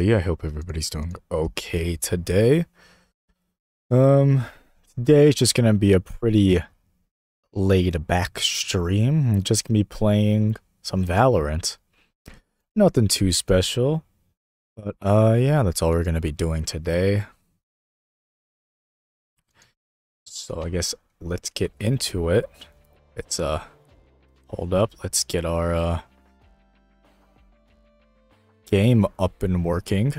everybody. I hope everybody's doing okay today. Um, today is just gonna be a pretty laid back stream. I'm just gonna be playing some Valorant. Nothing too special. But, uh, yeah, that's all we're gonna be doing today. So I guess let's get into it. It's, uh, hold up. Let's get our, uh, game up and working.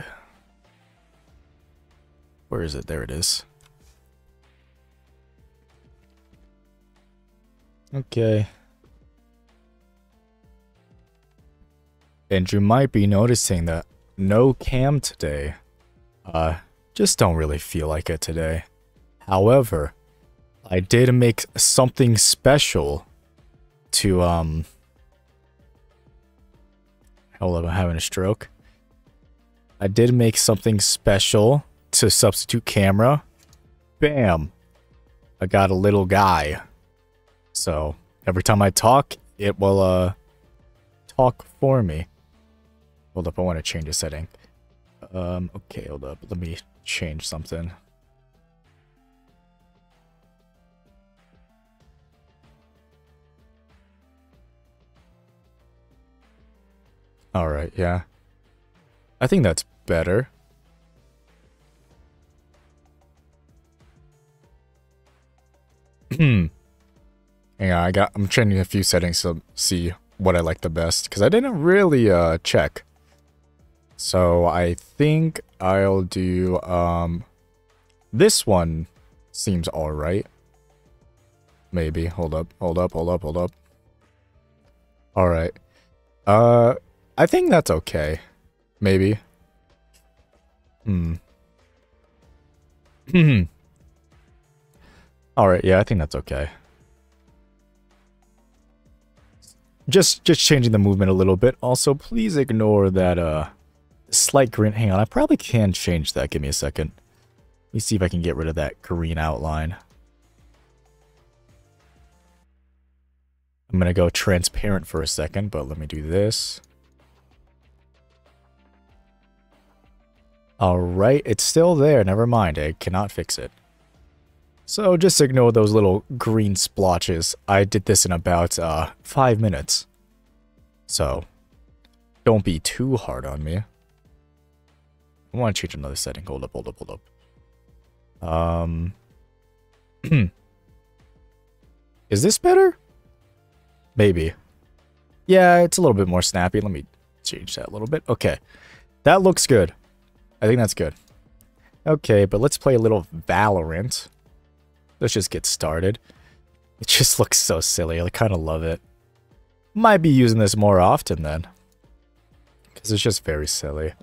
Where is it? There it is. Okay. And you might be noticing that no cam today. Uh, just don't really feel like it today. However, I did make something special to, um, Hold up, I'm having a stroke. I did make something special to substitute camera. Bam! I got a little guy. So, every time I talk, it will, uh, talk for me. Hold up, I want to change a setting. Um, okay, hold up. Let me change something. Alright, yeah. I think that's better. Hang on, I got I'm changing a few settings to see what I like the best because I didn't really uh check. So I think I'll do um this one seems all right. Maybe. Hold up. Hold up. Hold up. Hold up. All right. Uh I think that's okay. Maybe. Hmm. Hmm. All right. Yeah, I think that's okay. Just just changing the movement a little bit. Also, please ignore that uh slight green. Hang on, I probably can change that. Give me a second. Let me see if I can get rid of that green outline. I'm going to go transparent for a second, but let me do this. Alright, it's still there. Never mind, I cannot fix it. So just ignore those little green splotches. I did this in about uh, five minutes. So, don't be too hard on me. I want to change another setting. Hold up, hold up, hold up. Um, is this better? Maybe. Yeah, it's a little bit more snappy. Let me change that a little bit. Okay, that looks good. I think that's good. Okay, but let's play a little Valorant. Let's just get started. It just looks so silly. I kind of love it. Might be using this more often then. Because it's just very silly.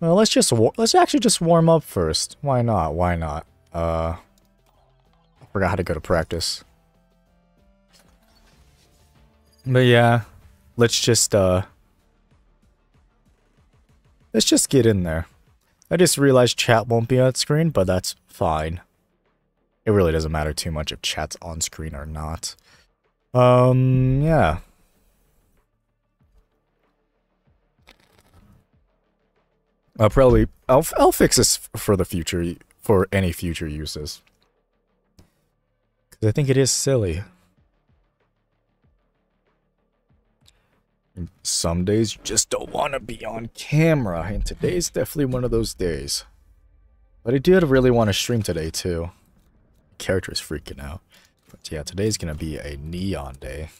Well, let's just let's actually just warm up first. Why not? Why not? Uh, I forgot how to go to practice. But yeah, let's just uh, let's just get in there. I just realized chat won't be on screen, but that's fine. It really doesn't matter too much if chat's on screen or not. Um, yeah. I'll probably I'll I'll fix this for the future for any future uses. Cuz I think it is silly. And some days you just don't want to be on camera, and today's definitely one of those days. But I did really want to stream today too. The character is freaking out. But yeah, today's gonna be a neon day.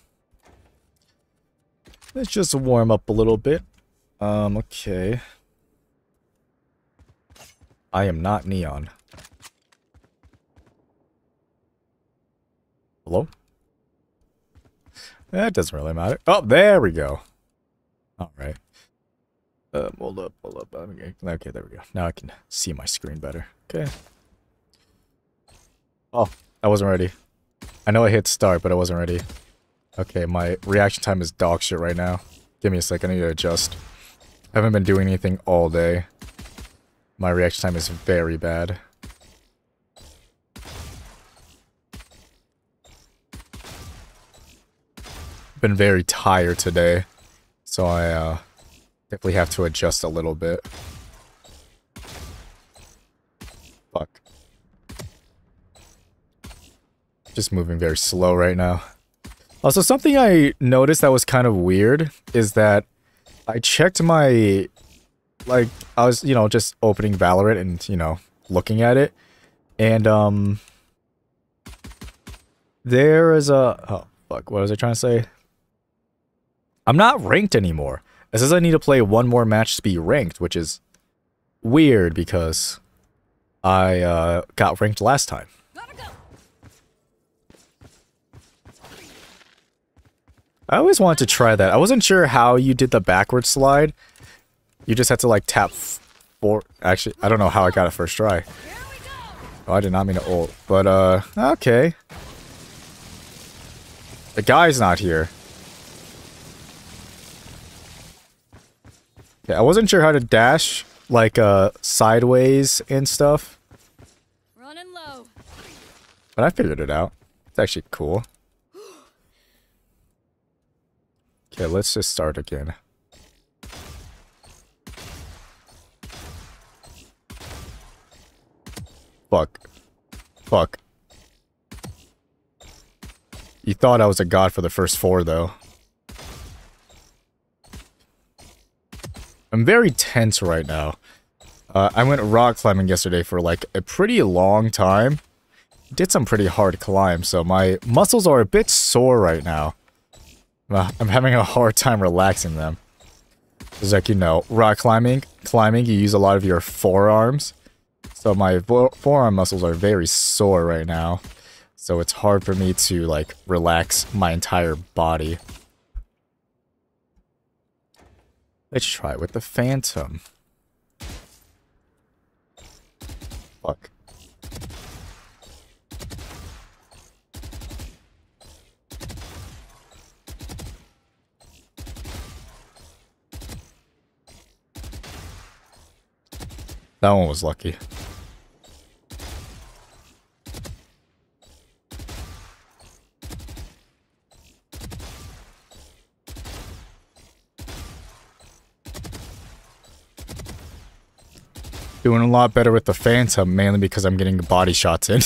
Let's just warm up a little bit. Um, okay. I am not neon. Hello? That doesn't really matter. Oh, there we go. Alright. Um, hold up, hold up. Okay, okay, there we go. Now I can see my screen better. Okay. Oh, I wasn't ready. I know I hit start, but I wasn't ready. Okay, my reaction time is dog shit right now. Give me a second, I need to adjust. I haven't been doing anything all day. My reaction time is very bad. Been very tired today, so I uh, definitely have to adjust a little bit. Fuck. Just moving very slow right now. Also, something I noticed that was kind of weird is that I checked my like I was, you know, just opening Valorant and, you know, looking at it. And um there is a oh fuck, what was I trying to say? I'm not ranked anymore. It says I need to play one more match to be ranked, which is weird because I uh, got ranked last time. I always wanted to try that. I wasn't sure how you did the backward slide you just had to like tap four. Actually, I don't know how I got it first try. Oh, I did not mean to ult. But, uh, okay. The guy's not here. Yeah, I wasn't sure how to dash, like, uh, sideways and stuff. Running low. But I figured it out. It's actually cool. Okay, let's just start again. Fuck. Fuck. You thought I was a god for the first four, though. I'm very tense right now. Uh, I went rock climbing yesterday for like a pretty long time. did some pretty hard climbs, so my muscles are a bit sore right now. Uh, I'm having a hard time relaxing them. It's like, you know, rock climbing, climbing, you use a lot of your forearms. So my forearm muscles are very sore right now. So it's hard for me to, like, relax my entire body. Let's try it with the Phantom. Fuck. That one was lucky. Doing a lot better with the Phantom, mainly because I'm getting body shots in.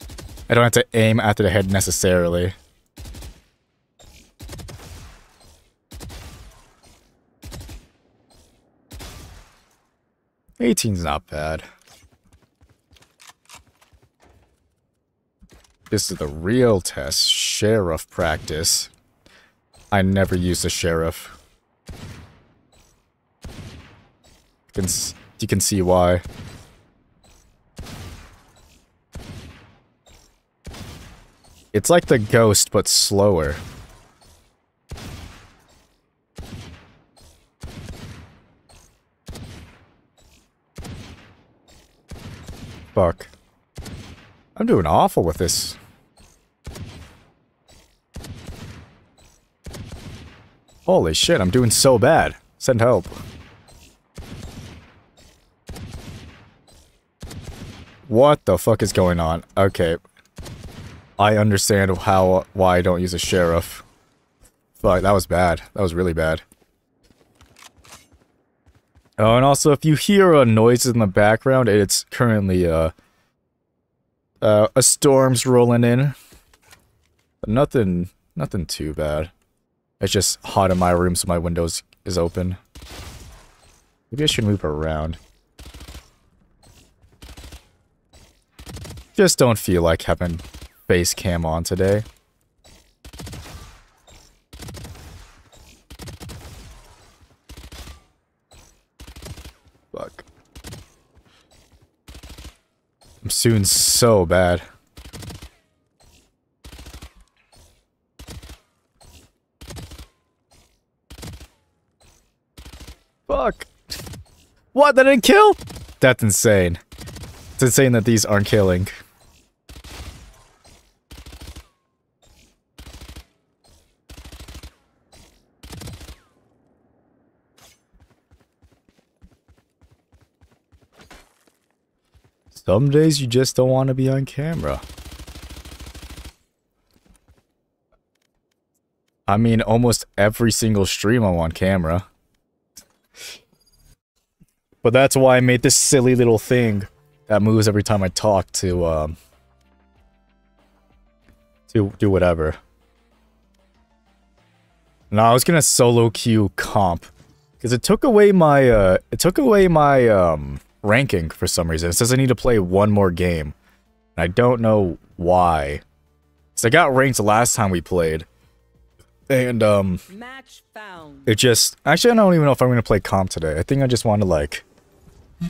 I don't have to aim after the head necessarily. 18's not bad. This is the real test. Sheriff practice. I never use a sheriff. You can, you can see why. It's like the ghost, but slower. Fuck. I'm doing awful with this. Holy shit, I'm doing so bad. Send help. What the fuck is going on? Okay. I understand how why I don't use a sheriff. Fuck, that was bad. That was really bad. Oh, and also, if you hear a noise in the background, it's currently uh, uh, a storm's rolling in. But nothing, nothing too bad. It's just hot in my room, so my windows is open. Maybe I should move around. Just don't feel like having face cam on today. Fuck. I'm soon so bad. Fuck. What? That didn't kill? That's insane. It's insane that these aren't killing. Some days you just don't want to be on camera. I mean, almost every single stream I'm on camera. But that's why I made this silly little thing that moves every time I talk to, um... To do whatever. No, I was gonna solo queue comp. Because it took away my, uh... It took away my, um ranking for some reason. It says I need to play one more game. And I don't know why. Because I got ranked last time we played. And, um... Match found. It just... Actually, I don't even know if I'm going to play comp today. I think I just want to, like...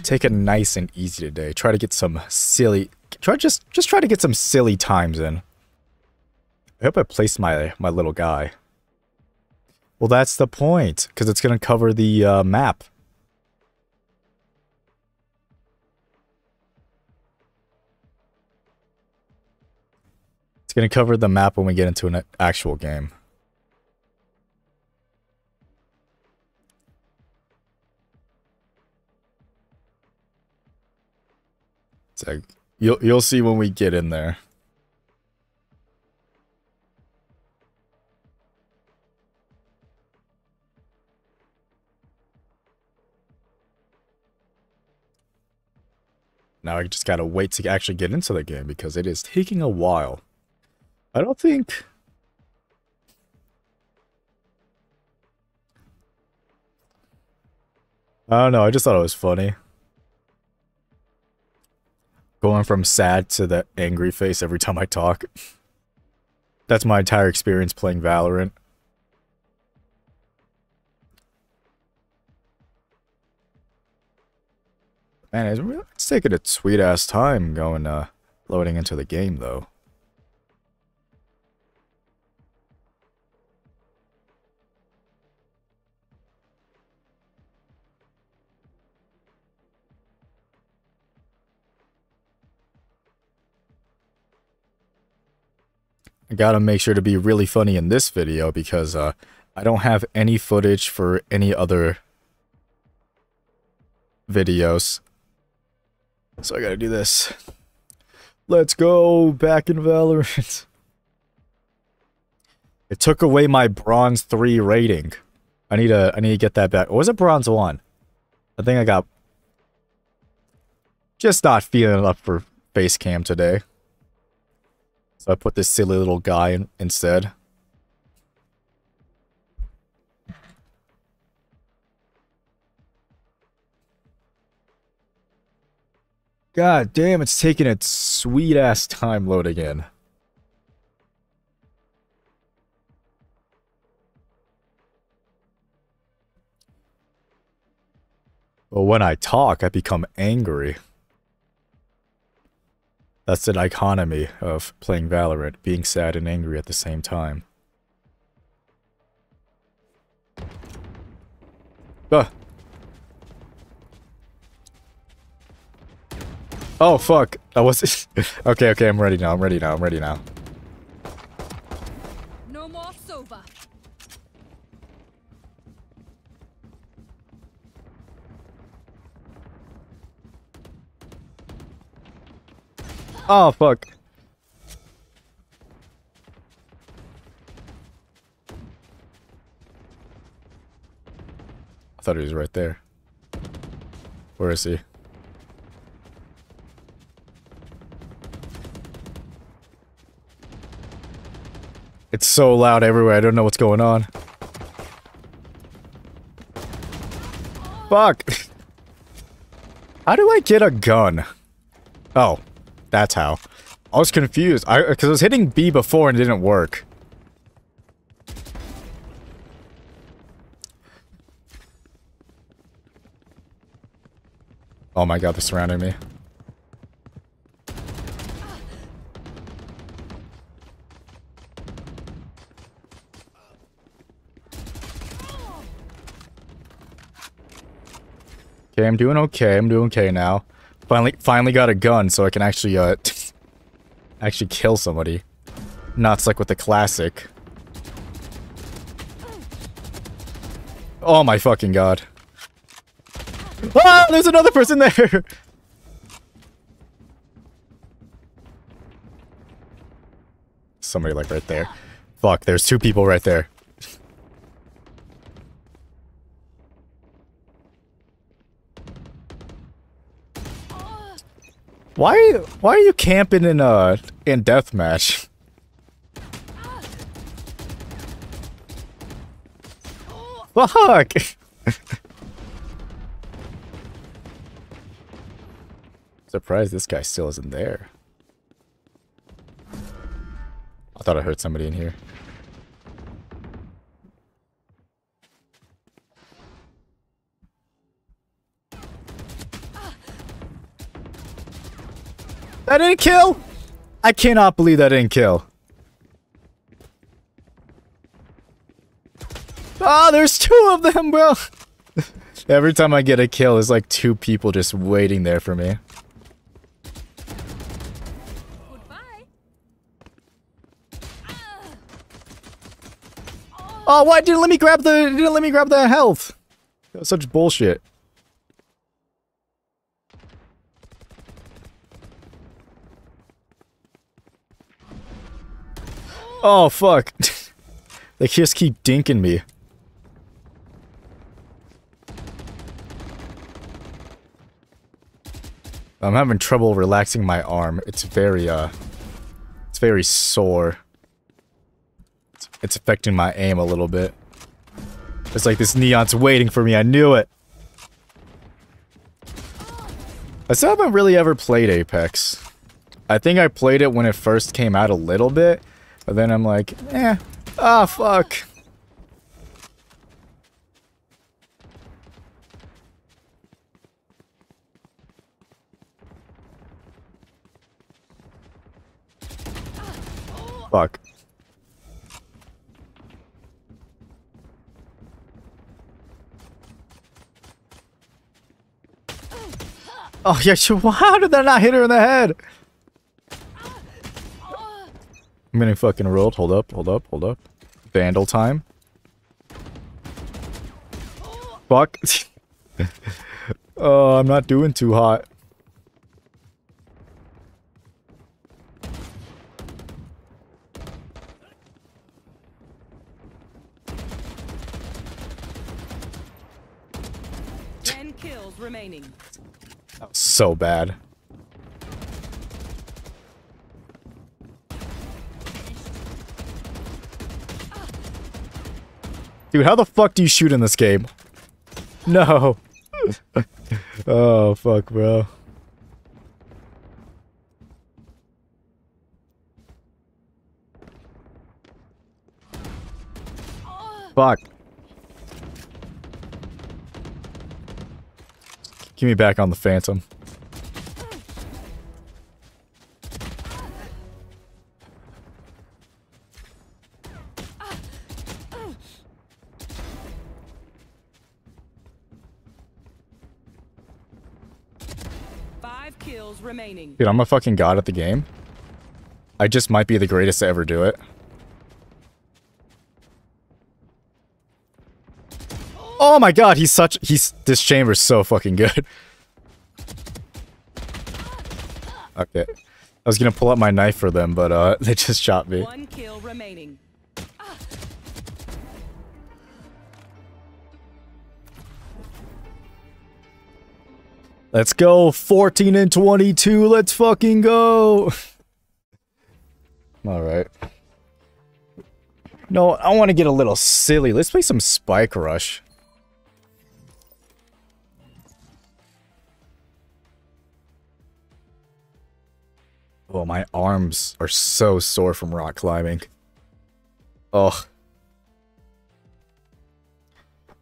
Take it nice and easy today. Try to get some silly... Try just... Just try to get some silly times in. I hope I placed my, my little guy. Well, that's the point. Because it's going to cover the, uh, map. Going to cover the map when we get into an actual game. So you'll you'll see when we get in there. Now I just gotta wait to actually get into the game because it is taking a while. I don't think... I don't know, I just thought it was funny. Going from sad to the angry face every time I talk. That's my entire experience playing Valorant. Man, it's, taking a sweet ass time going, uh, loading into the game though. Gotta make sure to be really funny in this video because uh, I don't have any footage for any other videos. So I gotta do this. Let's go back in Valorant. It took away my bronze 3 rating. I need to I need to get that back. Or was it bronze 1? I think I got just not feeling up for face cam today. So I put this silly little guy in instead. God damn, it's taking its sweet ass time loading in. But when I talk, I become angry. That's the dichotomy of playing Valorant, being sad and angry at the same time. Ah. Oh, fuck. I was... okay, okay, I'm ready now, I'm ready now, I'm ready now. Oh, fuck. I thought he was right there. Where is he? It's so loud everywhere, I don't know what's going on. Fuck! How do I get a gun? Oh. That's how. I was confused. I because I was hitting B before and it didn't work. Oh my god, they're surrounding me. Okay, I'm doing okay. I'm doing okay now. Finally, finally got a gun so I can actually, uh, actually kill somebody. Not stuck with the classic. Oh my fucking god. Ah, there's another person there! Somebody like right there. Fuck, there's two people right there. Why why are you camping in uh in deathmatch? Fuck! Surprised this guy still isn't there. I thought I heard somebody in here. That didn't kill? I cannot believe that didn't kill. Ah, oh, there's two of them, bro. Every time I get a kill, there's like two people just waiting there for me. Oh, why didn't let me grab the didn't let me grab the health? That was such bullshit. Oh, fuck. they just keep dinking me. I'm having trouble relaxing my arm. It's very, uh... It's very sore. It's, it's affecting my aim a little bit. It's like this neon's waiting for me. I knew it. I still haven't really ever played Apex. I think I played it when it first came out a little bit, but then I'm like, eh, ah, oh, fuck. Fuck. Oh, yeah, how did that not hit her in the head? I'm getting fucking rolled. Hold up, hold up, hold up. Vandal time. Fuck. oh, I'm not doing too hot. Ten kills remaining. So bad. Dude, how the fuck do you shoot in this game? No. oh, fuck, bro. Fuck. Give me back on the Phantom. Dude, I'm a fucking god at the game. I just might be the greatest to ever do it. Oh my god, he's such- he's- this chamber's so fucking good. Okay. I was gonna pull out my knife for them, but uh, they just shot me. One kill remaining. Let's go, 14 and 22, let's fucking go! Alright. No, I want to get a little silly. Let's play some Spike Rush. Oh, my arms are so sore from rock climbing. Oh.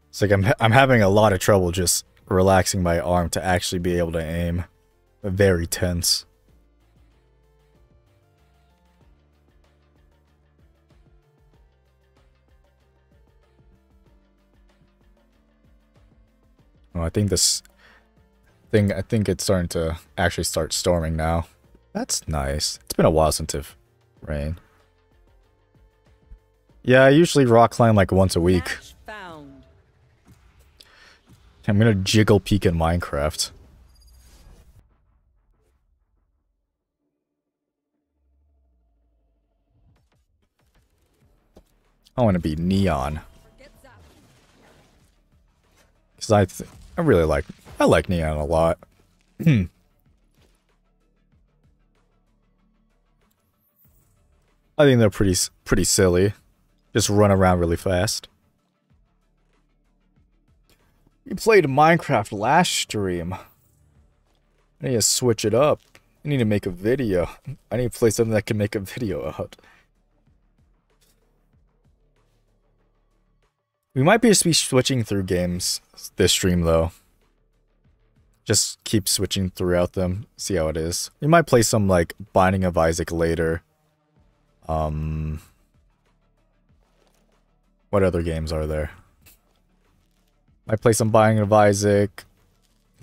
It's like I'm I'm having a lot of trouble just relaxing my arm to actually be able to aim. Very tense. Oh, I think this thing, I think it's starting to actually start storming now. That's nice. It's been a while since it rained. Yeah, I usually rock climb like once a week. I'm gonna jiggle peek in Minecraft. I want to be neon. Cause I, th I really like, I like neon a lot. Hmm. I think they're pretty, pretty silly. Just run around really fast. You played Minecraft last stream. I need to switch it up. I need to make a video. I need to play something that can make a video out. We might be just be switching through games this stream though. Just keep switching throughout them, see how it is. We might play some like Binding of Isaac later. Um What other games are there? I play some Binding of Isaac.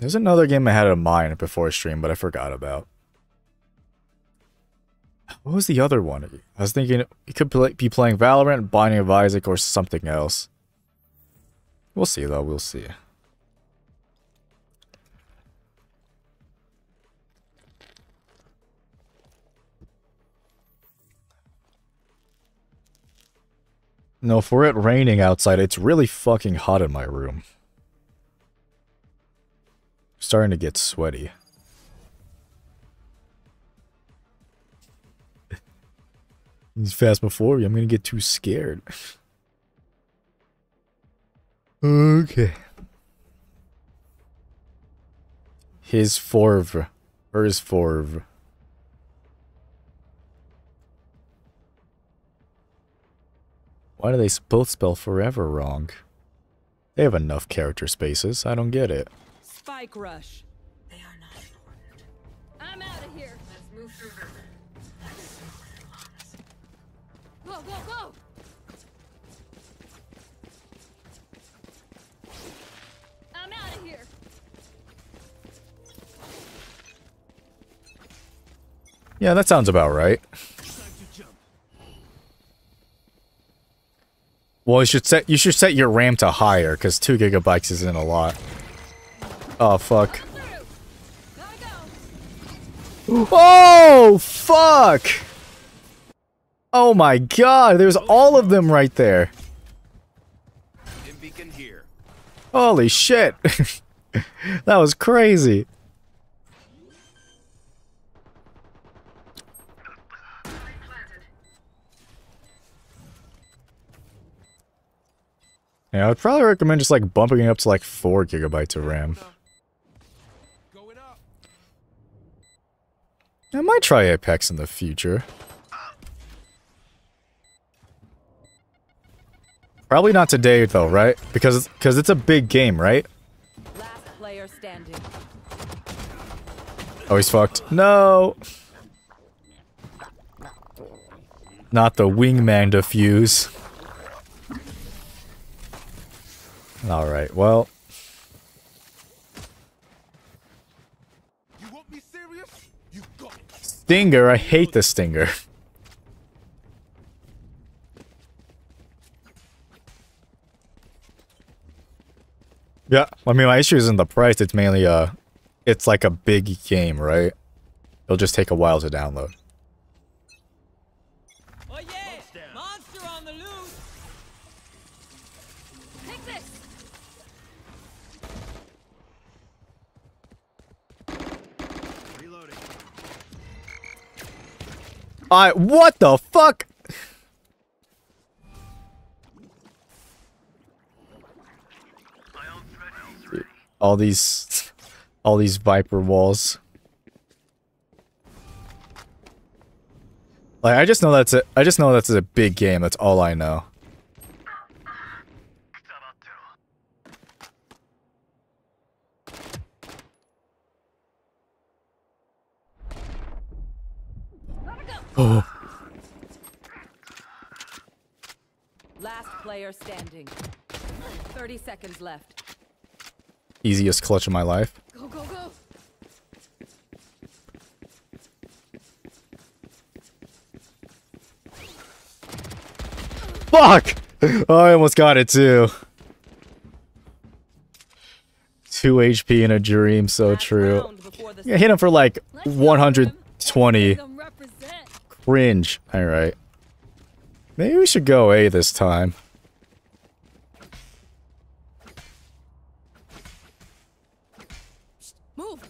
There's another game I had in mind before stream, but I forgot about. What was the other one? I was thinking it could play, be playing Valorant, Binding of Isaac, or something else. We'll see, though. We'll see. No, for it raining outside, it's really fucking hot in my room starting to get sweaty. He's fast before I'm gonna get too scared. okay. His forv. Where is forv. Why do they both spell forever wrong? They have enough character spaces. I don't get it. Spike rush. They are not important. I'm out of here. Let's move through river. Go, go, go! I'm out of here. Yeah, that sounds about right. Well, you should set you should set your RAM to higher because two gigabytes isn't a lot. Oh fuck! Through. Gotta go. Oh fuck! Oh my god! There's all of them right there. Holy shit! that was crazy. Yeah, I'd probably recommend just like bumping it up to like four gigabytes of RAM. Going up. I might try Apex in the future. Probably not today though, right? Because because it's a big game, right? Last player standing. Oh, he's fucked. No. Not the wingman defuse. All right. Well, You want me serious? You got it. Stinger. I hate the Stinger. Yeah, I mean, my issue isn't the price. It's mainly uh, it's like a big game, right? It'll just take a while to download. Oh yeah! Monster on the loose! Take this. Reloading. I what the fuck? All these, all these Viper walls. Like I just know that's a, I just know that's a big game. That's all I know. Oh, Last player standing. 30 seconds left. easiest clutch of my life. Go, go, go. Fuck! Oh, I almost got it too. Two HP in a dream, so true. round before the Yeah, hit him for like 120. Make 'em. Cringe. Alright. Maybe we should go A this time. Move.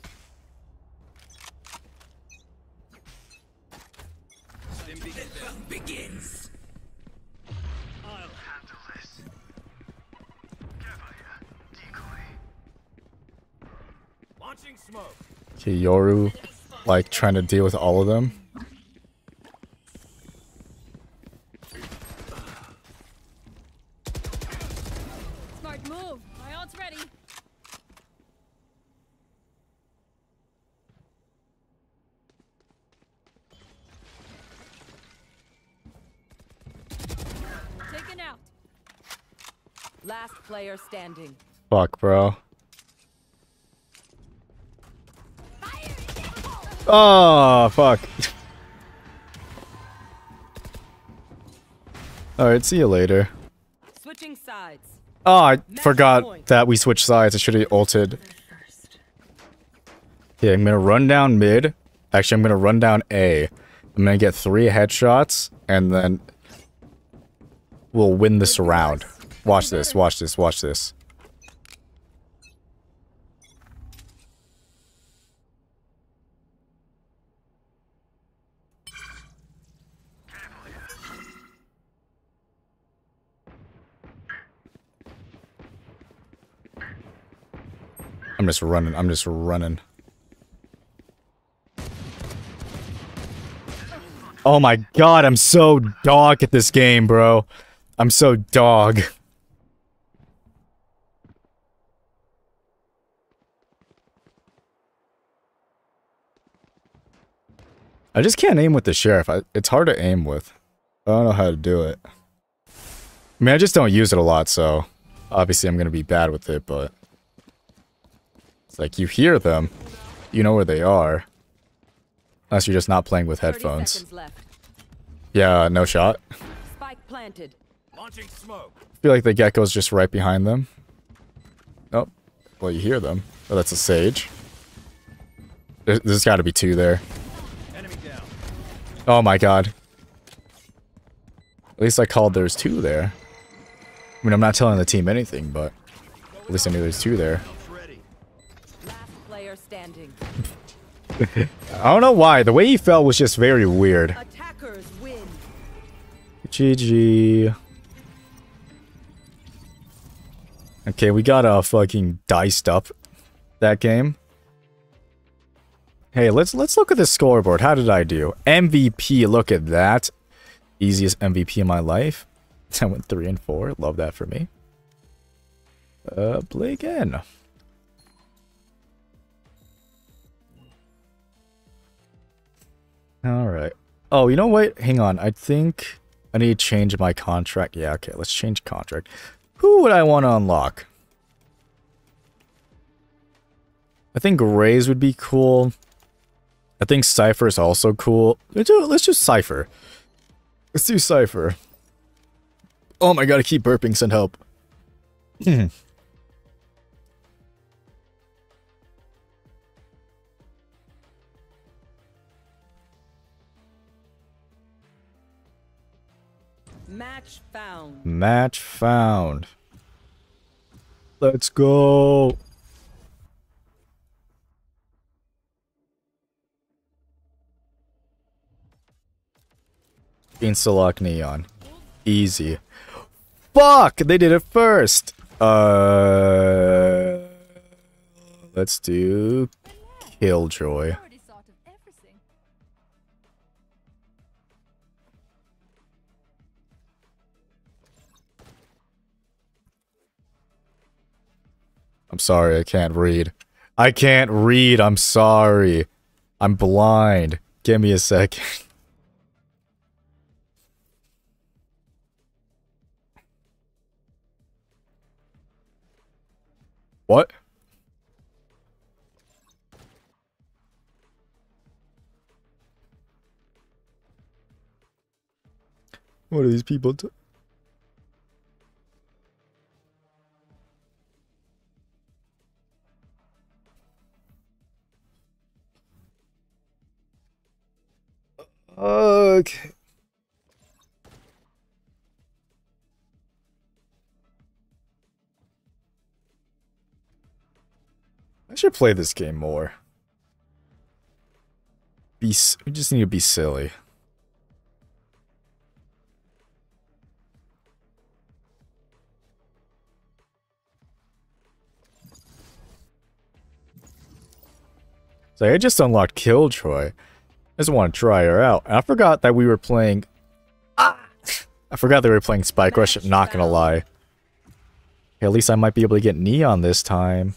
begins. I'll handle this. Launching smoke. Okay, Yoru, like, trying to deal with all of them. Smart move. My ult's ready. Taken out. Last player standing. Fuck, bro. Oh, fuck. Alright, see you later. Switching sides. Oh, I Match forgot point. that we switched sides. I should have ulted. Yeah, I'm gonna run down mid. Actually, I'm gonna run down A. I'm gonna get three headshots, and then we'll win this round. Watch this, watch this, watch this. I'm just running, I'm just running. Oh my god, I'm so dog at this game, bro. I'm so dog. I just can't aim with the sheriff. I, it's hard to aim with. I don't know how to do it. I mean, I just don't use it a lot, so obviously I'm going to be bad with it, but it's like you hear them, you know where they are. Unless you're just not playing with headphones. Yeah, no shot. Spike planted. Launching smoke. feel like the Gekko's just right behind them. Oh, well, you hear them. Oh, that's a sage. There, there's got to be two there. Oh my god. At least I called there's two there. I mean, I'm not telling the team anything, but at least I knew there's two there. I don't know why. The way he fell was just very weird. GG. Okay, we got uh fucking diced up that game. Hey, let's let's look at the scoreboard. How did I do? MVP, look at that. Easiest MVP in my life. I went 3 and 4. Love that for me. Uh play again. All right. Oh, you know what? Hang on. I think I need to change my contract. Yeah, okay. Let's change contract. Who would I want to unlock? I think Raze would be cool. I think Cypher is also cool. Let's do, let's just Cypher. Let's do Cypher. Oh my god, I keep burping. Send help. Hmm. Match found. Match found. Let's go. Insta-lock Neon. Easy. Fuck! They did it first! Uh... Let's do... Killjoy. I'm sorry, I can't read. I can't read, I'm sorry. I'm blind. Give me a second. What? What are these people do? Okay. I should play this game more. Be we just need to be silly. So I just unlocked Killjoy. I just want to try her out. And I forgot that we were playing. Ah! I forgot that we were playing Spike Rush. Not gonna lie. Hey, at least I might be able to get Neon this time.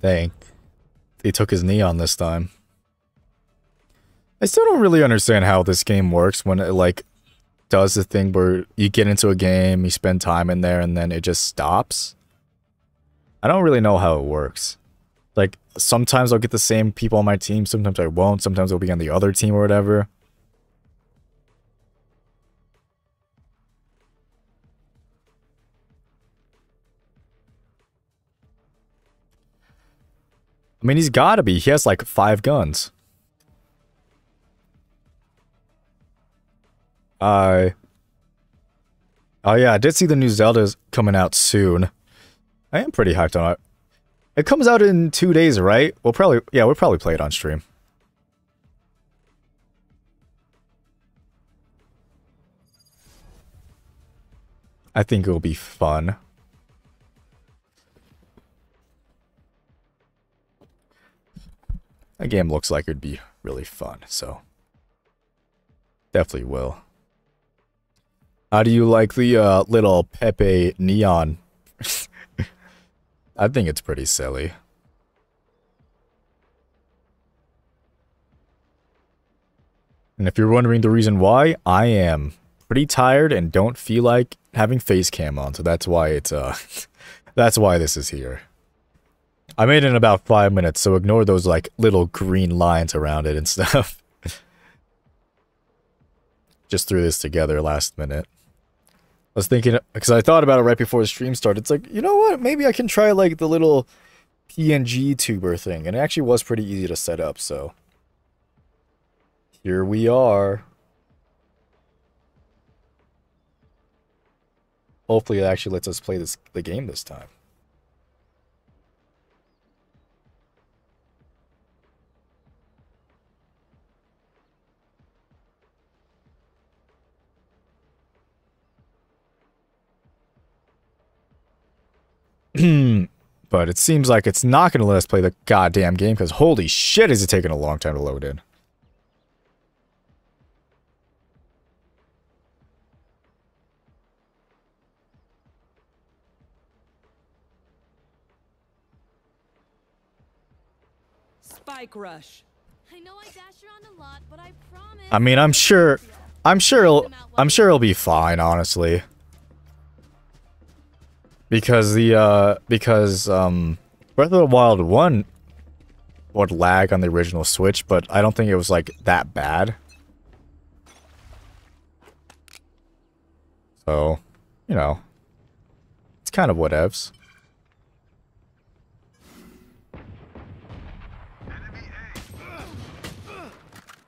Dang. He took his Neon this time. I still don't really understand how this game works when it, like, does the thing where you get into a game, you spend time in there, and then it just stops. I don't really know how it works. Like, sometimes I'll get the same people on my team, sometimes I won't, sometimes I'll be on the other team or whatever. I mean, he's gotta be. He has like five guns. I. oh yeah, I did see the new Zelda's coming out soon. I am pretty hyped on it. It comes out in two days, right? We'll probably, yeah, we'll probably play it on stream. I think it'll be fun. That game looks like it'd be really fun, so definitely will. How do you like the uh, little Pepe neon? I think it's pretty silly. And if you're wondering the reason why, I am pretty tired and don't feel like having face cam on, so that's why it's uh that's why this is here. I made it in about five minutes, so ignore those like little green lines around it and stuff. Just threw this together last minute. I was thinking because I thought about it right before the stream started. It's like, you know what? Maybe I can try like the little PNG tuber thing, and it actually was pretty easy to set up, so here we are. Hopefully it actually lets us play this the game this time. but it seems like it's not going to let us play the goddamn game because holy shit is it taking a long time to load in. Spike rush. I know I dash around a lot, but I promise. I mean, I'm sure I'm sure it'll I'm sure it'll be fine, honestly. Because the uh because um Breath of the Wild 1 would lag on the original Switch, but I don't think it was like that bad. So, you know, it's kind of whatevs.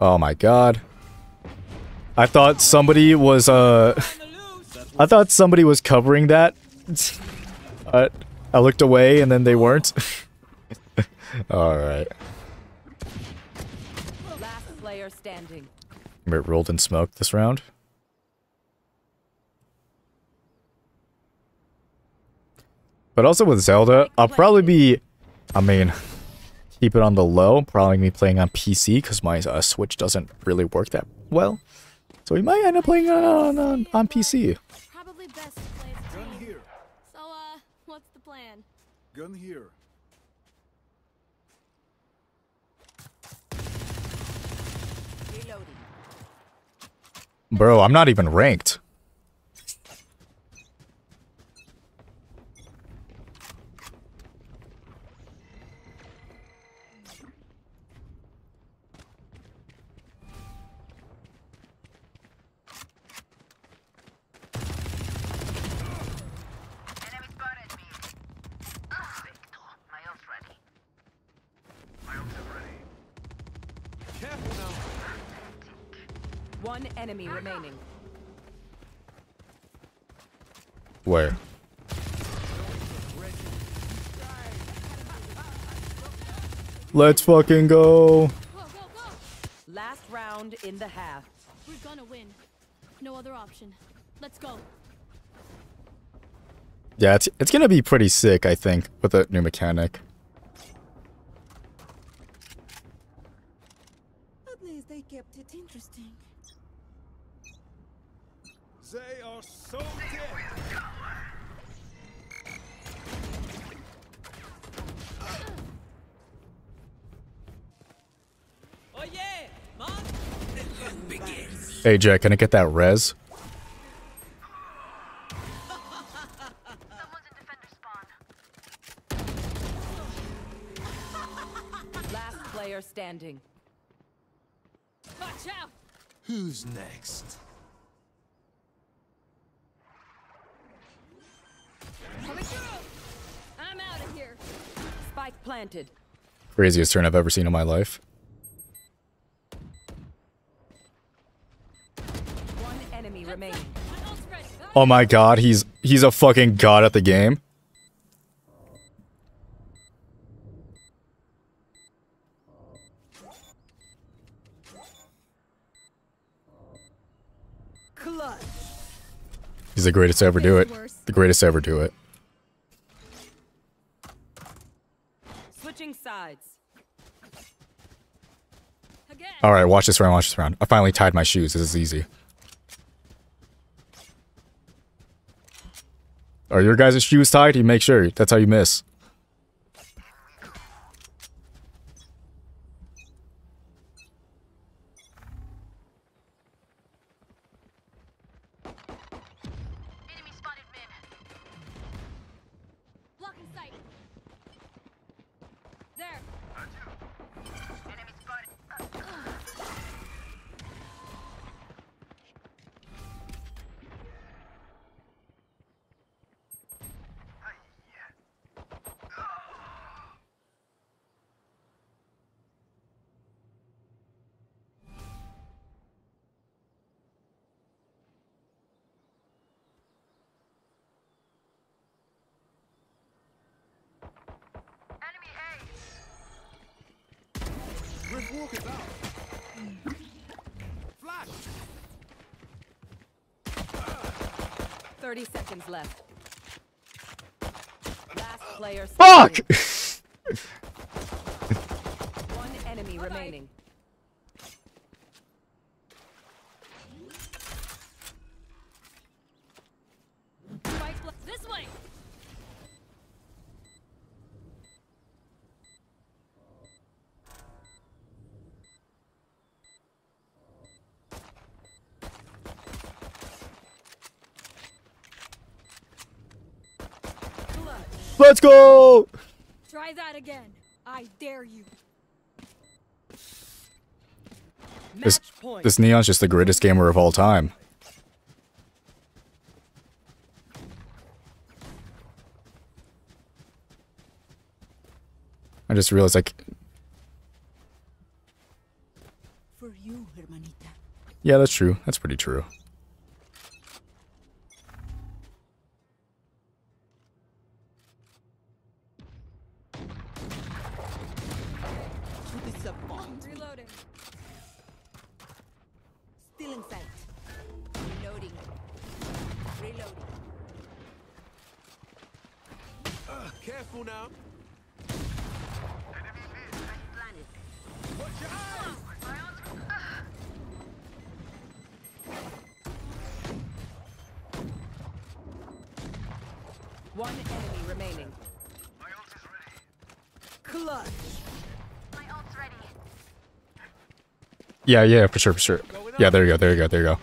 Oh my god. I thought somebody was, uh... I thought somebody was covering that. But I looked away and then they weren't. Alright. Last player standing. It rolled in smoke this round. But also with Zelda, I'll probably be... I mean, keep it on the low. Probably be playing on PC because my uh, Switch doesn't really work that well. So we might end up playing on, on, on PC. Probably best to play as a Gun team. here. So, uh, what's the plan? Gun here. Reloading. Bro, I'm not even ranked. Enemy remaining. Where? Let's fucking go. Go, go, go! Last round in the half. We're gonna win. No other option. Let's go. Yeah, it's, it's gonna be pretty sick, I think, with a new mechanic. At least they kept it interesting. They are so dead. Hey, Jack, can I get that res? Last player standing. Watch out! Who's next? Coming through! I'm out of here. Spike planted. Craziest turn I've ever seen in my life. One enemy remaining. My ult's ready. Oh my god, he's he's a fucking god at the game. Clutch. He's the greatest to ever do it. The greatest to ever do it. Switching sides. All right, watch this round. Watch this round. I finally tied my shoes. This is easy. Are your guys' shoes tied? You make sure. That's how you miss. Enemy spotted mid. Blocking sight. There. Enemy spotted. Rift Walker's out. Flash. 30 seconds left. Last player Fuck! standing. One enemy remaining. Spike blo- this way. Let's go! Try that again. I dare you. This, this Neon's just the greatest gamer of all time. I just realized, like, For you, hermanita. yeah, that's true. That's pretty true. Yeah, yeah, for sure, for sure. Yeah, there you go, there you go, there you go.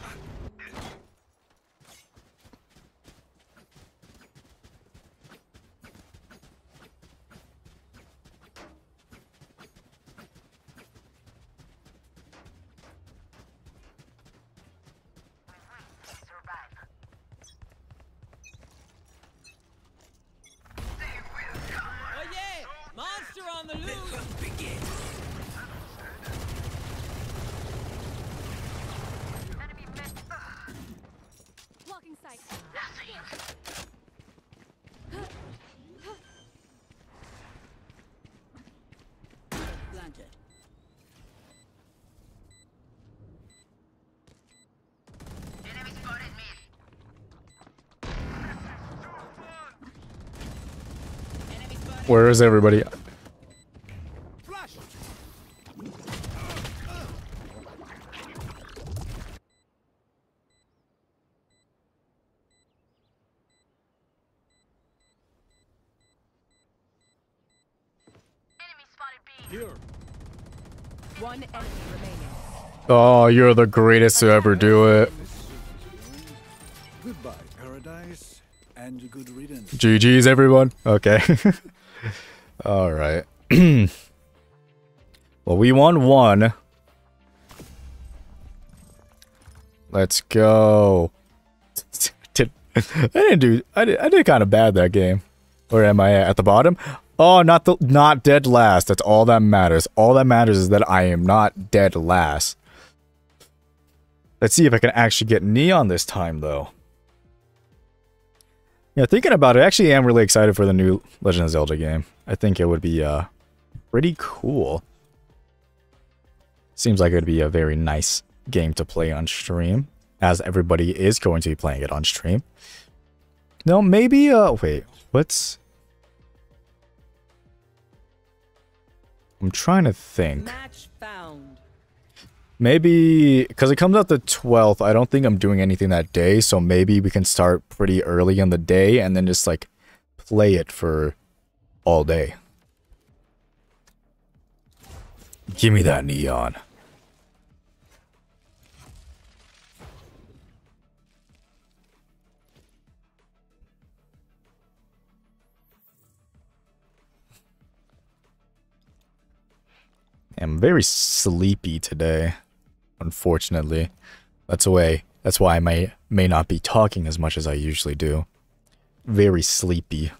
Is everybody? Here. One enemy remaining. Oh, you're the greatest to ever do it. Goodbye, paradise, and good riddance. GG's, everyone. Okay. All right. well, we won one. Let's go. Did, I didn't do. I did. I did kind of bad that game. Where am I at? At the bottom? Oh, not the not dead last. That's all that matters. All that matters is that I am not dead last. Let's see if I can actually get Neon this time, though. Yeah, thinking about it, I actually am really excited for the new Legend of Zelda game. I think it would be uh pretty cool. Seems like it would be a very nice game to play on stream. as everybody is going to be playing it on stream. No, maybe, uh, wait, what's... I'm trying to think. Match found. Maybe, because it comes out the 12th, I don't think I'm doing anything that day, so maybe we can start pretty early in the day and then just, like, play it for all day. Give me that neon. I'm very sleepy today, unfortunately. That's a way. That's why I may may not be talking as much as I usually do. Very sleepy.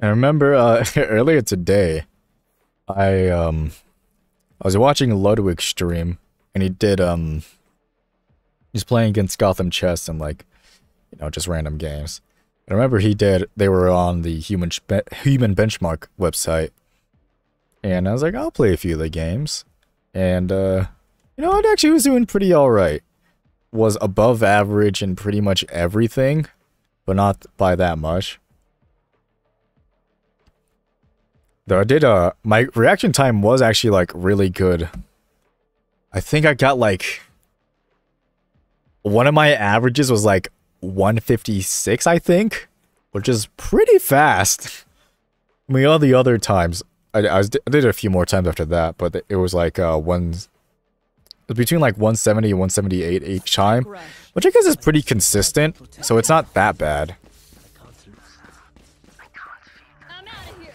I remember uh, earlier today, I um, I was watching Ludwig stream, and he did um, he's playing against Gotham Chess and like, you know, just random games. I remember he did. They were on the human human benchmark website, and I was like, I'll play a few of the games, and uh, you know, it actually was doing pretty all right. Was above average in pretty much everything, but not by that much. Though I did, uh, my reaction time was actually, like, really good. I think I got, like, one of my averages was, like, 156, I think, which is pretty fast. I mean, all the other times, I, I, was, I did it a few more times after that, but it was, like, uh, one, it was between, like, 170 and 178 each time, which I guess is pretty consistent, so it's not that bad. I'm out of here.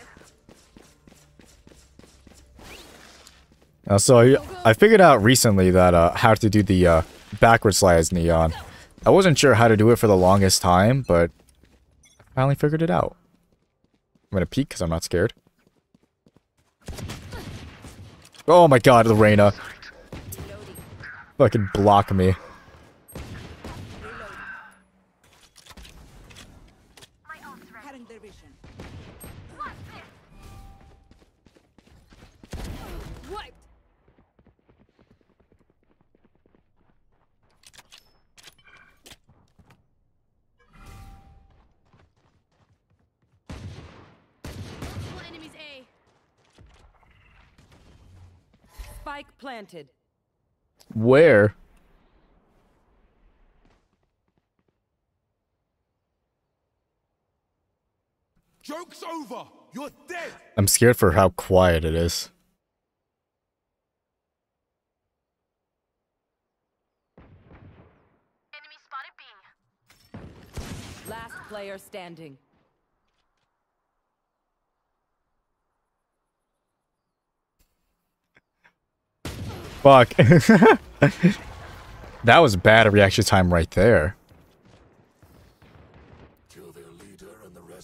Uh, so I, I figured out recently that uh, how to do the uh, backward slide as Neon. I wasn't sure how to do it for the longest time, but I finally figured it out. I'm gonna peek because I'm not scared. Oh my god, Lorena. Fucking block me. Planted. Where? Joke's over. You're dead. I'm scared for how quiet it is. Last player standing. Fuck. that was bad reaction time right there.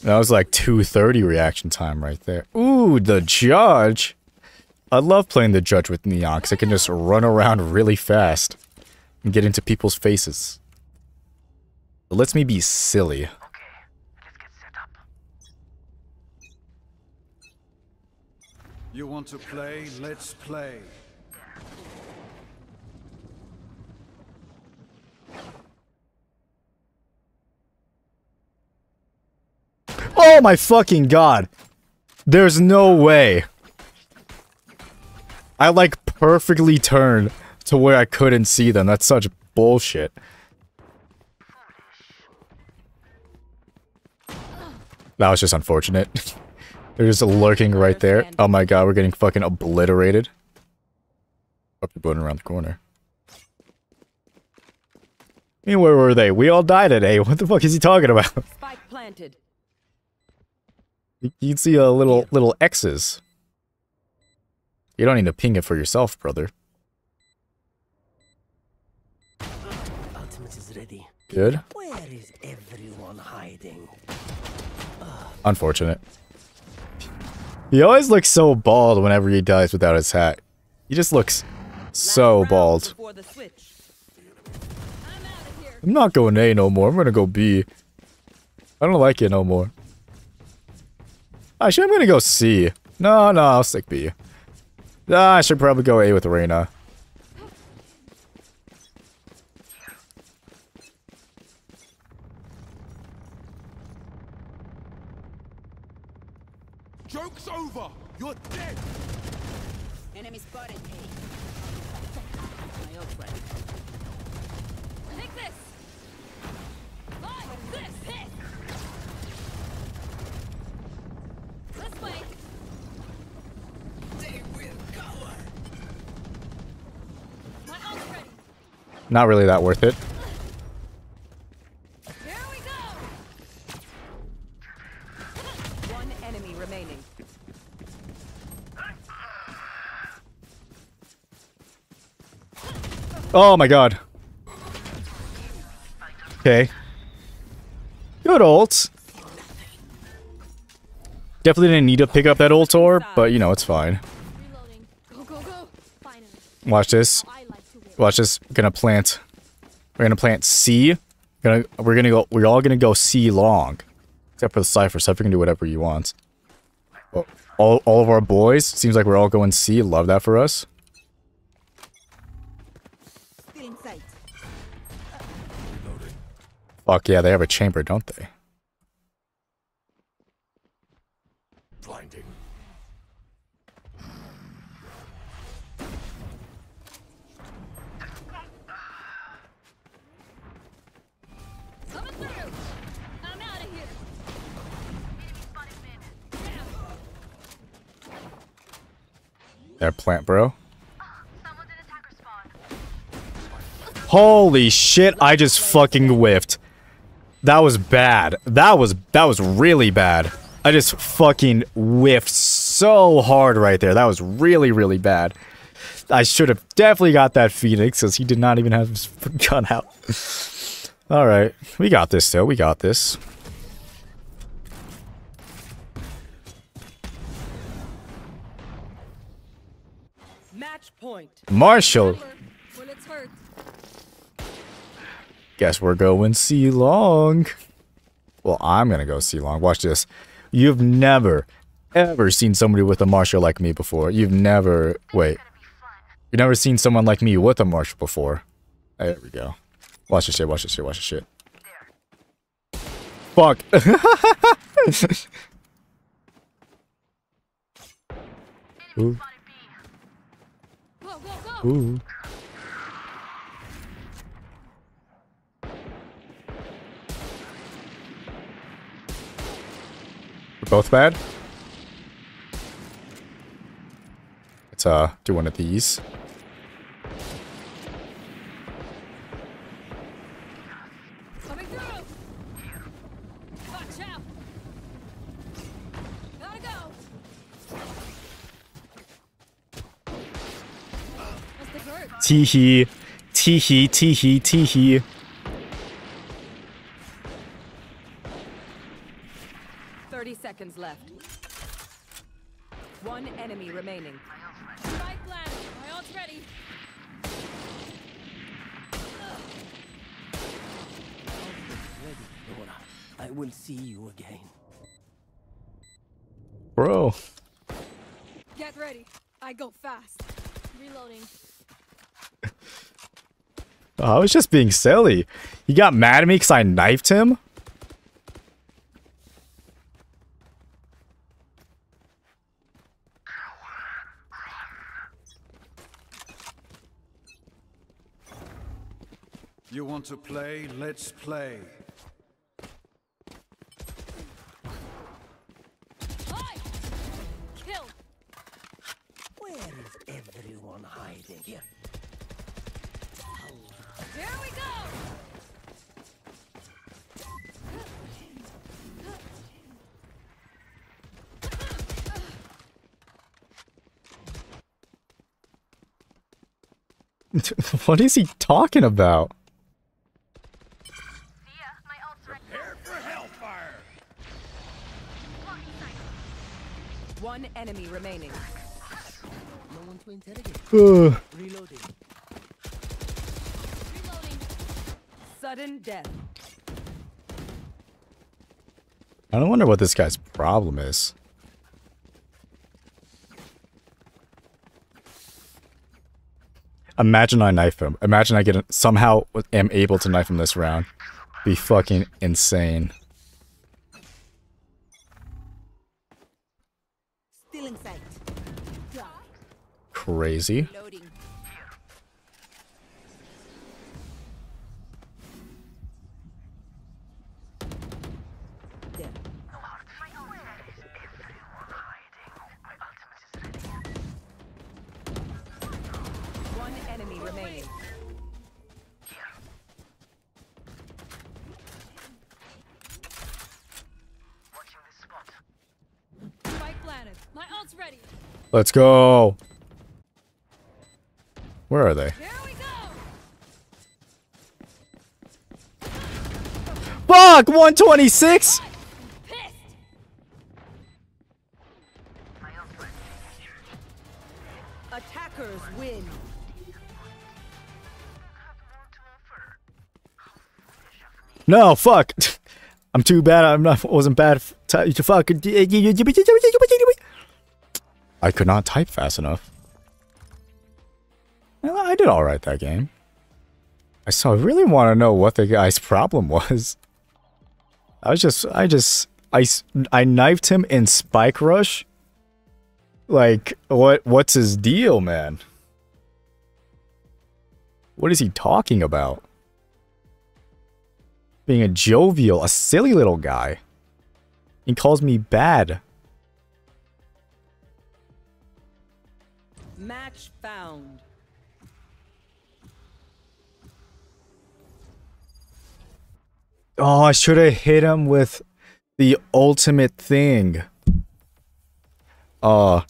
That was like 230 reaction time right there. Ooh, the judge. I love playing the judge with Neon because I can just run around really fast and get into people's faces. It lets me be silly. You want to play? Let's play. Oh my fucking god. There's no way. I like perfectly turned to where I couldn't see them. That's such bullshit. That was just unfortunate. They're just lurking right there. Oh my god, we're getting fucking obliterated. Up they're running around the corner. I mean, where were they? We all died today. What the fuck is he talking about? Spike planted. You can see a little little X's. You don't need to ping it for yourself, brother. Ultimate is ready. Good. Where is everyone hiding? Unfortunate. He always looks so bald whenever he dies without his hat. He just looks so bald. Before the switch. I'm out of here. I'm not going A no more. I'm gonna go B. I don't like it no more. Actually, I'm gonna go C. No, no, I'll stick B. Ah, I should probably go A with Reyna. Joke's over. You're dead. Enemy spotted. My ult ready. Take this! Five, this, hit! This way! My ult's ready! Not really that worth it. Here we go! One enemy remaining. Oh my god. Okay. Good ult. Definitely didn't need to pick up that ult orb, but you know, it's fine. Watch this. Oh, Watch this. Gonna plant. We're gonna plant C. We're Gonna we're gonna go we're all gonna go C long. Except for the Cypher, Cypher can do whatever he wants. Oh, All all of our boys, seems like we're all going C. Love that for us. Still in sight. Fuck yeah, they have a chamber, don't they? That plant, bro. Holy shit, I just fucking whiffed. That was bad. That was that was really bad. I just fucking whiffed so hard right there. That was really, really bad. I should have definitely got that Phoenix, because he did not even have his gun out. Alright. We got this, though. We got this. Marshal. Guess we're going C long. Well, I'm gonna go C long. Watch this. You've never, ever seen somebody with a Marshal like me before. You've never. Wait. You've never seen someone like me with a Marshal before. There we go. Watch this shit. Watch this shit. Watch this shit. Fuck. Ooh. Ooh. We're both bad? Let's uh do one of these. Coming through! Watch out! Gotta go! Must have hurt. Teehee. Teehee, teehee, teehee. Thirty seconds left. One enemy remaining. Spike planted. My ult's ready. Nora, I will see you again. Bro. Get ready. I go fast. Reloading. Oh, I was just being silly. He got mad at me because I knifed him? You want to play? Let's play. what is he talking about? Prepare for hellfire. One enemy remaining. No Sudden death. I don't wonder what this guy's problem is. Imagine I knife him. Imagine I get somehow am able to knife him this round. Be fucking insane. Crazy. Remaining. Spike planted. My ult's ready. Let's go. Where are they? Here. Fuck! 126? No, fuck. I'm too bad. I'm not. Wasn't bad. To, fuck. I could not type fast enough. I did all right that game. I so I really want to know what the guy's problem was. I was just, I just, I, I knifed him in Spike Rush. Like, what? What's his deal, man? What is he talking about? Being a jovial, a silly little guy. He calls me bad. Match found. Oh, I should have hit him with the ultimate thing. Uh,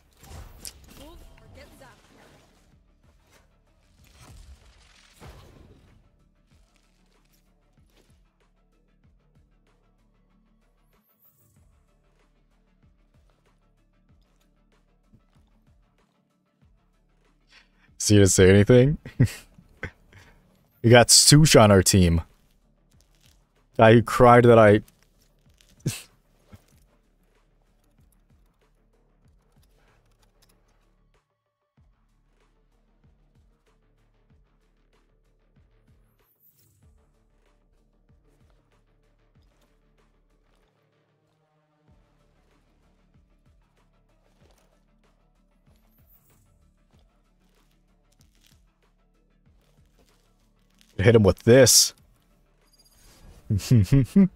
you to say anything? we got Sush on our team. Guy who cried that I. Hit him with this.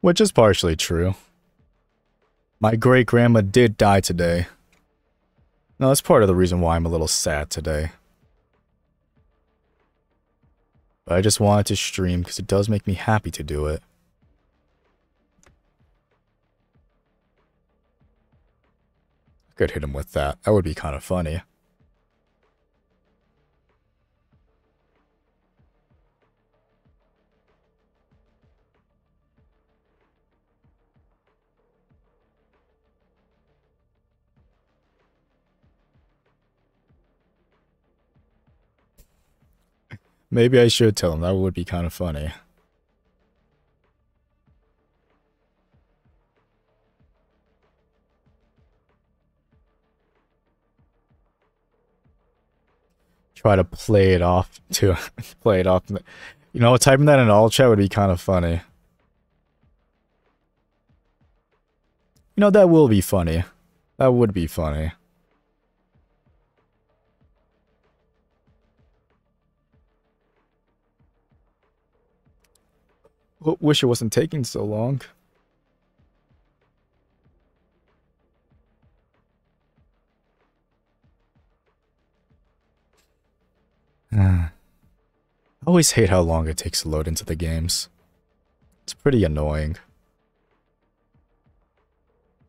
Which is partially true. My great grandma did die today. Now, that's part of the reason why I'm a little sad today. But I just wanted to stream because it does make me happy to do it. Could hit him with that. That would be kind of funny. Maybe I should tell him. That would be kind of funny. Try to play it off to play it off. You know, typing that in all chat would be kind of funny. You know, that will be funny. That would be funny. Wish it wasn't taking so long. I always hate how long it takes to load into the games. It's pretty annoying.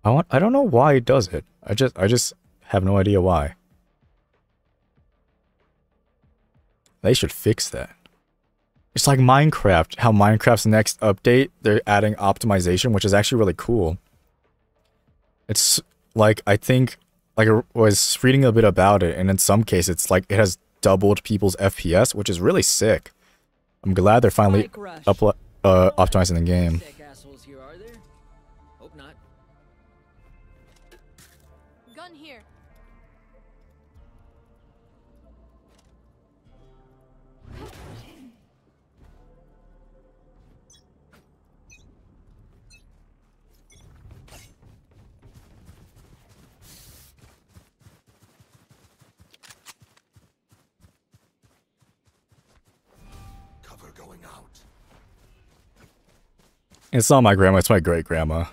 I want I don't know why it does it. I just I just have no idea why. They should fix that. It's like Minecraft, how Minecraft's next update, they're adding optimization, which is actually really cool. It's like I think like I was reading a bit about it, and in some cases, it's like it has doubled people's FPS, which is really sick. I'm glad they're finally up, uh, optimizing the game. It's not my grandma, it's my great grandma.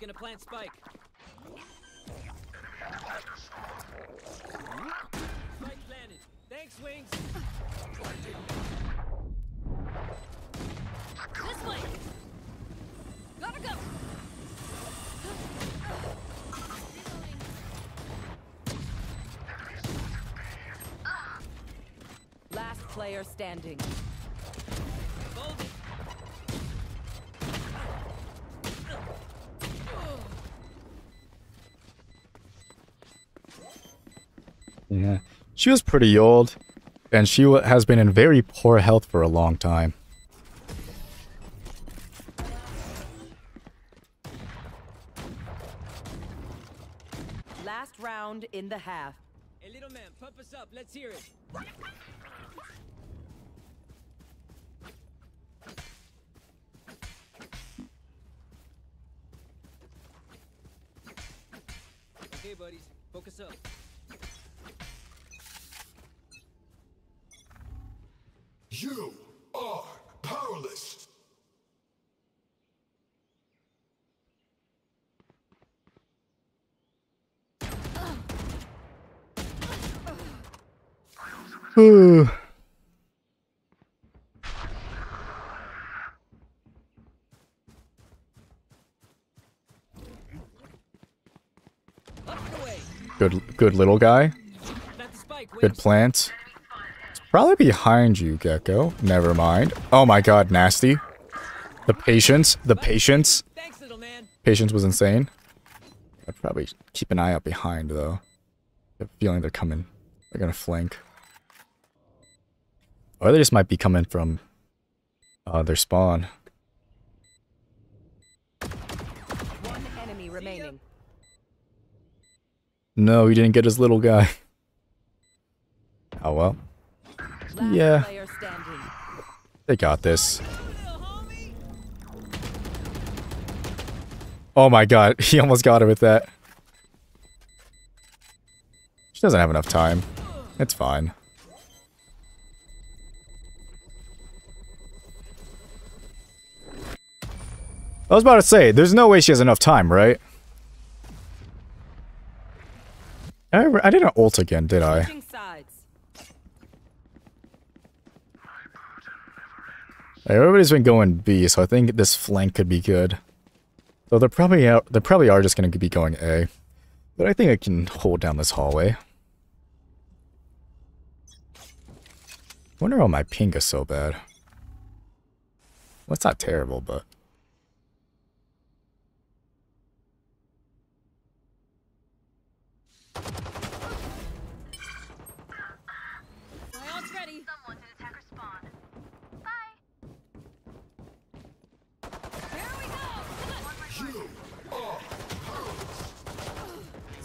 Gonna plant spike. Spike planted. Thanks, Wings. This way. Gotta go. Last player standing. She was pretty old, and she has been in very poor health for a long time. Good, little guy. Plant Good. It's probably behind you, Gekko. Never mind. Oh my god, nasty. The patience, the patience. Patience was insane. I'd probably keep an eye out behind, though. I have a feeling they're coming. They're gonna flank. Or they just might be coming from uh, their spawn. One enemy remaining. No, he didn't get his little guy. Oh well. Yeah. They got this. Oh my god, he almost got it with that. She doesn't have enough time. It's fine. I was about to say, there's no way she has enough time, right? I, I didn't ult again, did I? Everybody's been going B, so I think this flank could be good. Though they're probably out, they probably are just going to be going A. But I think I can hold down this hallway. wonder why my ping is so bad. Well, it's not terrible, but...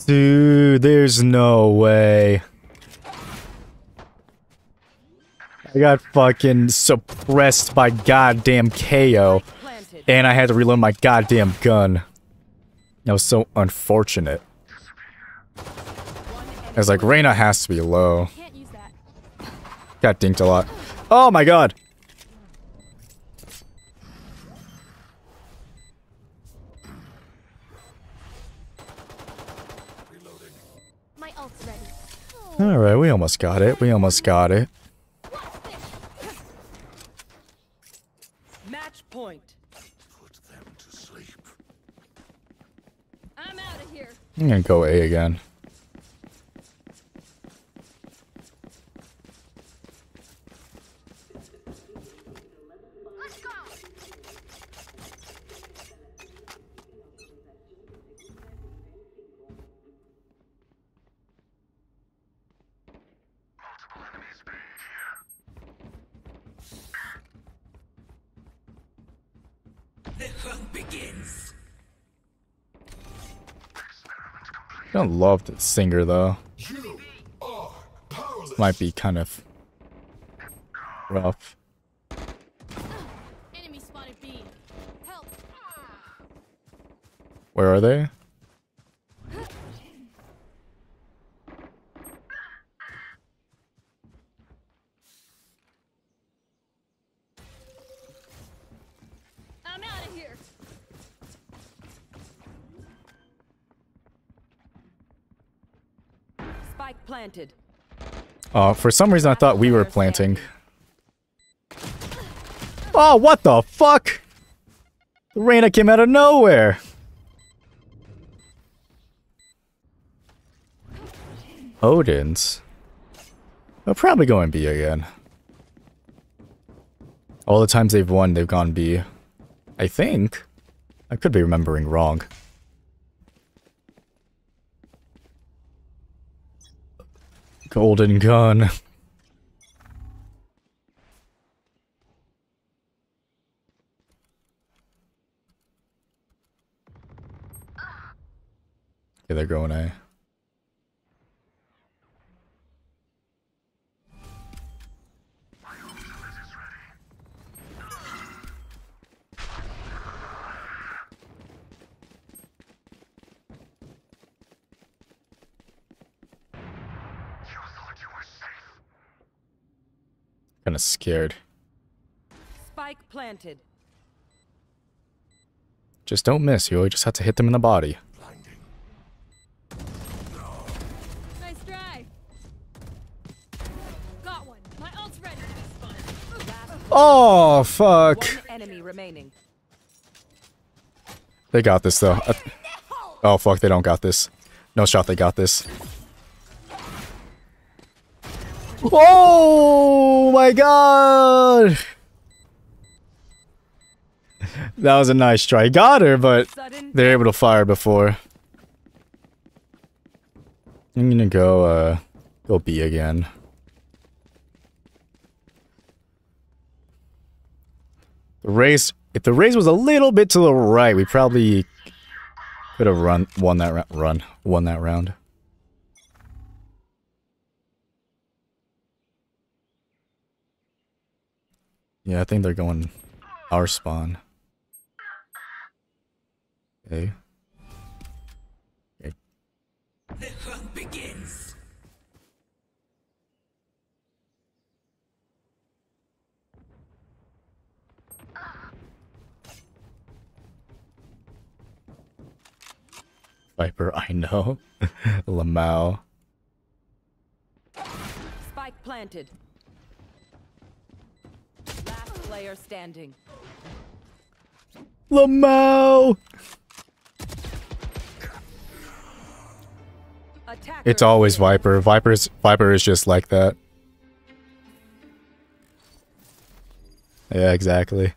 Dude, there's no way. I got fucking suppressed by goddamn KAY/O. And I had to reload my goddamn gun. That was so unfortunate. I was like, Reyna has to be low. Can't use that. Got dinked a lot. Oh my god! My ult's ready. Alright, we almost got it. We almost got it. Match point. Put them to sleep. I'm out of here. I'm gonna go A again. The singer though. Might be kind of rough. Enemy spotted B. Help. Where are they? Oh, for some reason I thought we were planting. Oh, what the fuck? The Reyna came out of nowhere. Odin's. They'll probably go in B again. All the times they've won, they've gone B. I think. I could be remembering wrong. Golden gun. Yeah, they're going A. Kinda scared. Spike planted. Just don't miss, you just have to hit them in the body. Nice try. Got one. My ult's ready. Oh, fuck. One enemy remaining. They got this, though. Oh, fuck, they don't got this. No shot, they got this. Oh, my God. That was a nice try. Got her, but they're able to fire before. I'm gonna go, uh, go B again. The Raze, if the Raze was a little bit to the right, we probably could have run, won that run, won that round. Yeah, I think they're going our spawn. Okay. Okay. The hunt begins. Viper, I know. Lamau. Spike planted. Last player standing. Lamau! It's always win. Viper. Viper's Viper is just like that. Yeah, exactly.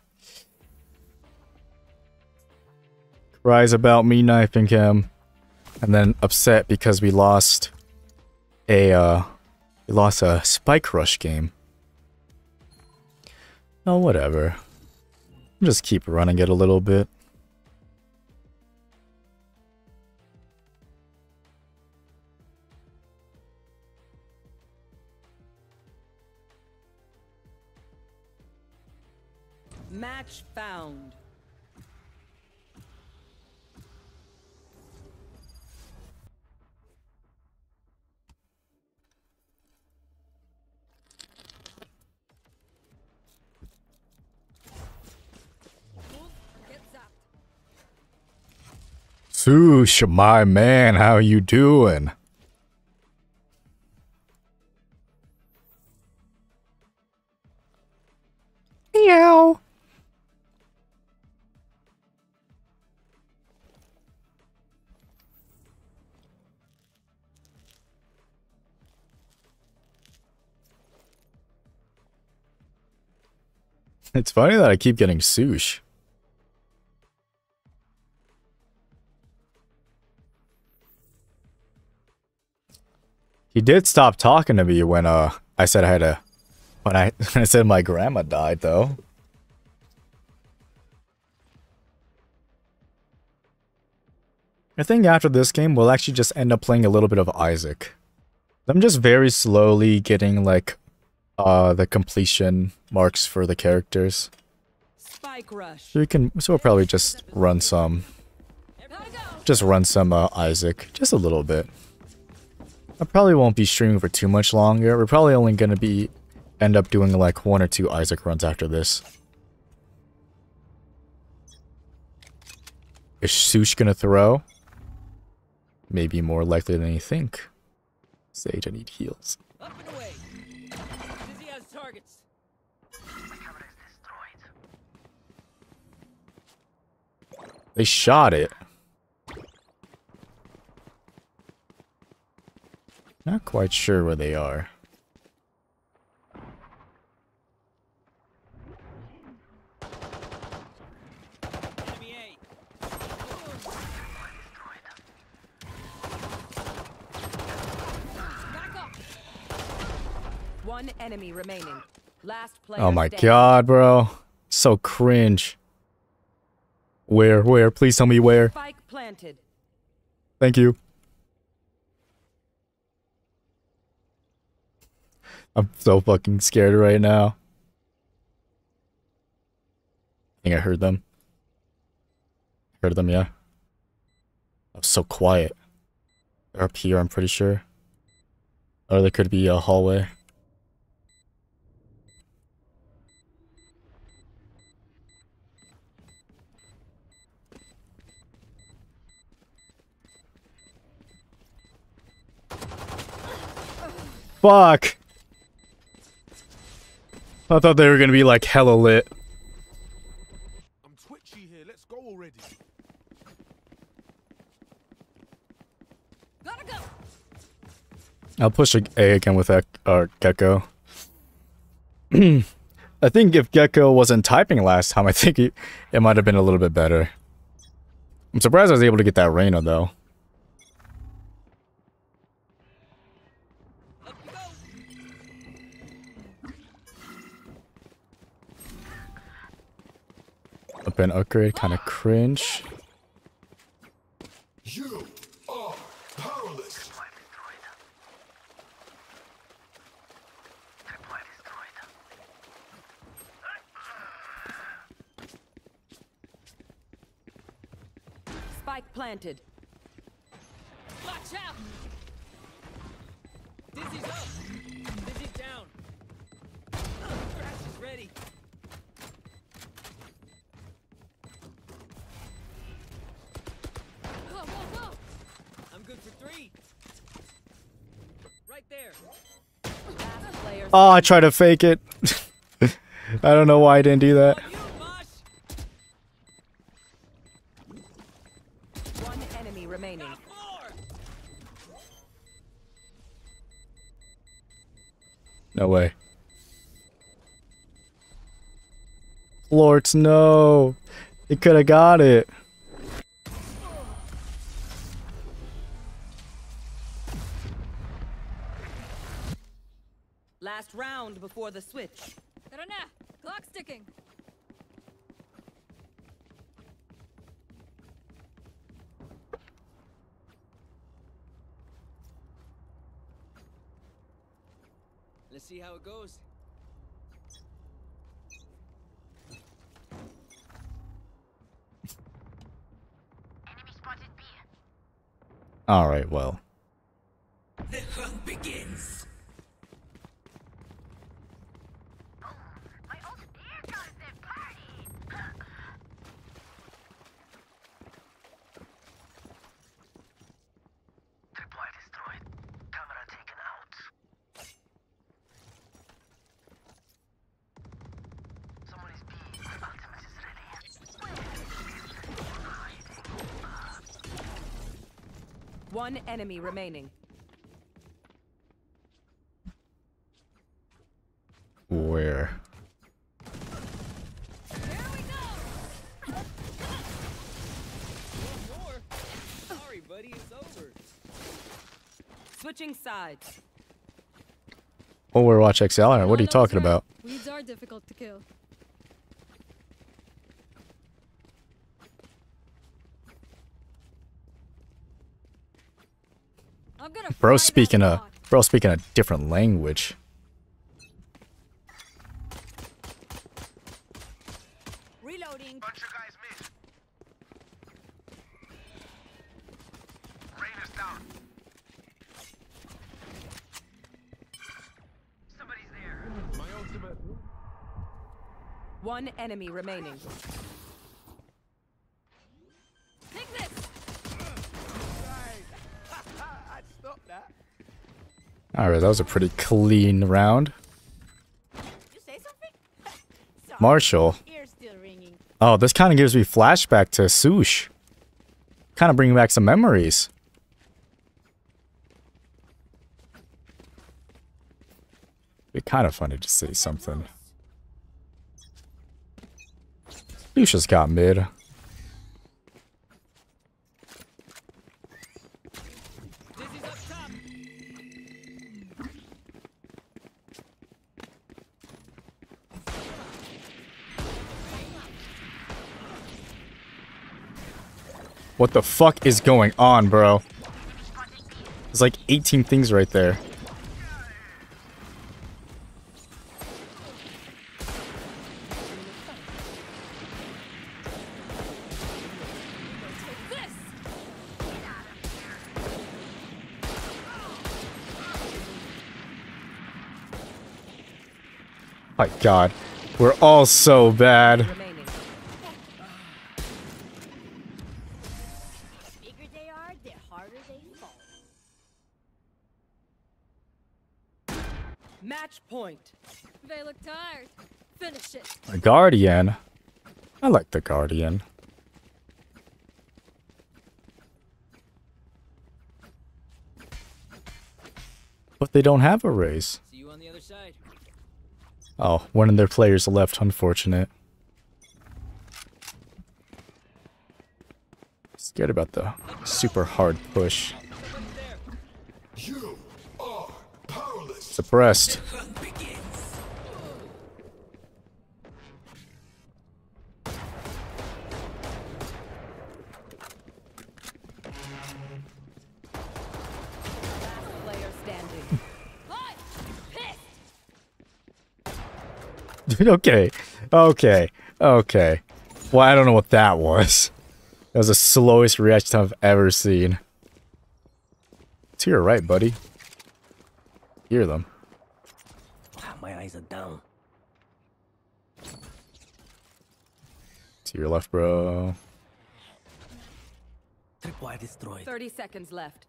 Cries about me knifing him. And then upset because we lost a uh we lost a spike rush game. Oh whatever. Just keep running it a little bit. Sush, my man, how you doing? Meow. It's funny that I keep getting sush. He did stop talking to me when uh I said I had a when I when I said my grandma died though. I think after this game we'll actually just end up playing a little bit of Isaac. I'm just very slowly getting like uh the completion marks for the characters. Spike rush. So we can so we'll probably just run some just run some uh, Isaac just a little bit. I probably won't be streaming for too much longer. We're probably only gonna be end up doing like one or two Isaac runs after this. Is Sush gonna throw? Maybe more likely than you think. Sage, I need heals. Up and away. Dizzy has targets. They shot it. Not quite sure where they are. Enemy A. Back up. One enemy remaining. Last player Oh my standing. god, bro. So cringe. Where, where? Please tell me where. Spike planted. Thank you. I'm so fucking scared right now. I think I heard them. Heard them, yeah. I was so quiet. They're up here, I'm pretty sure. Or there could be a hallway. Fuck! I thought they were gonna be like hella lit. I'm twitchy here. Let's go already. Gotta go. I'll push a A again with that uh, Gekko. I think if Gekko wasn't typing last time, I think it, it might have been a little bit better. I'm surprised I was able to get that Reyna though. Up and upgrade, kind of cringe. You are powerless. Spike planted. Watch out. Dizzy's up. Oh, I tried to fake it. I don't know why I didn't do that. On you, Mosh. One enemy remaining. No way. Lords, no. They could have got it. Last round before the switch. Rana, clock sticking. Let's see how it goes. All right, well. One enemy remaining. Where? Here we go! One more. Sorry, buddy, it's over. Switching sides. Overwatch XL? What are you talking about? Weeds are difficult to kill. I'm gonna fry Bro speaking a bro speaking a different language. Reloading. Bunch of guys mid. Rain is down. Somebody's there. My ultimate. One enemy remaining. Alright, that was a pretty clean round. Marshal. Oh, this kind of gives me flashback to Sush. Kind of bringing back some memories. Be kind of funny to say something. Lucia's got mid. What the fuck is going on, bro? There's like 18 things right there. My god. We're all so bad. Guardian. I like the Guardian. But they don't have a raise. See you on the other side. Oh, one of their players left, unfortunate. Scared about the super hard push. You are powerless. Suppressed. okay. Okay. Okay. Well, I don't know what that was. That was the slowest reaction time I've ever seen. To your right, buddy. Hear them. Ah, my eyes are down. To your left, bro. Tripwire destroyed. 30 seconds left.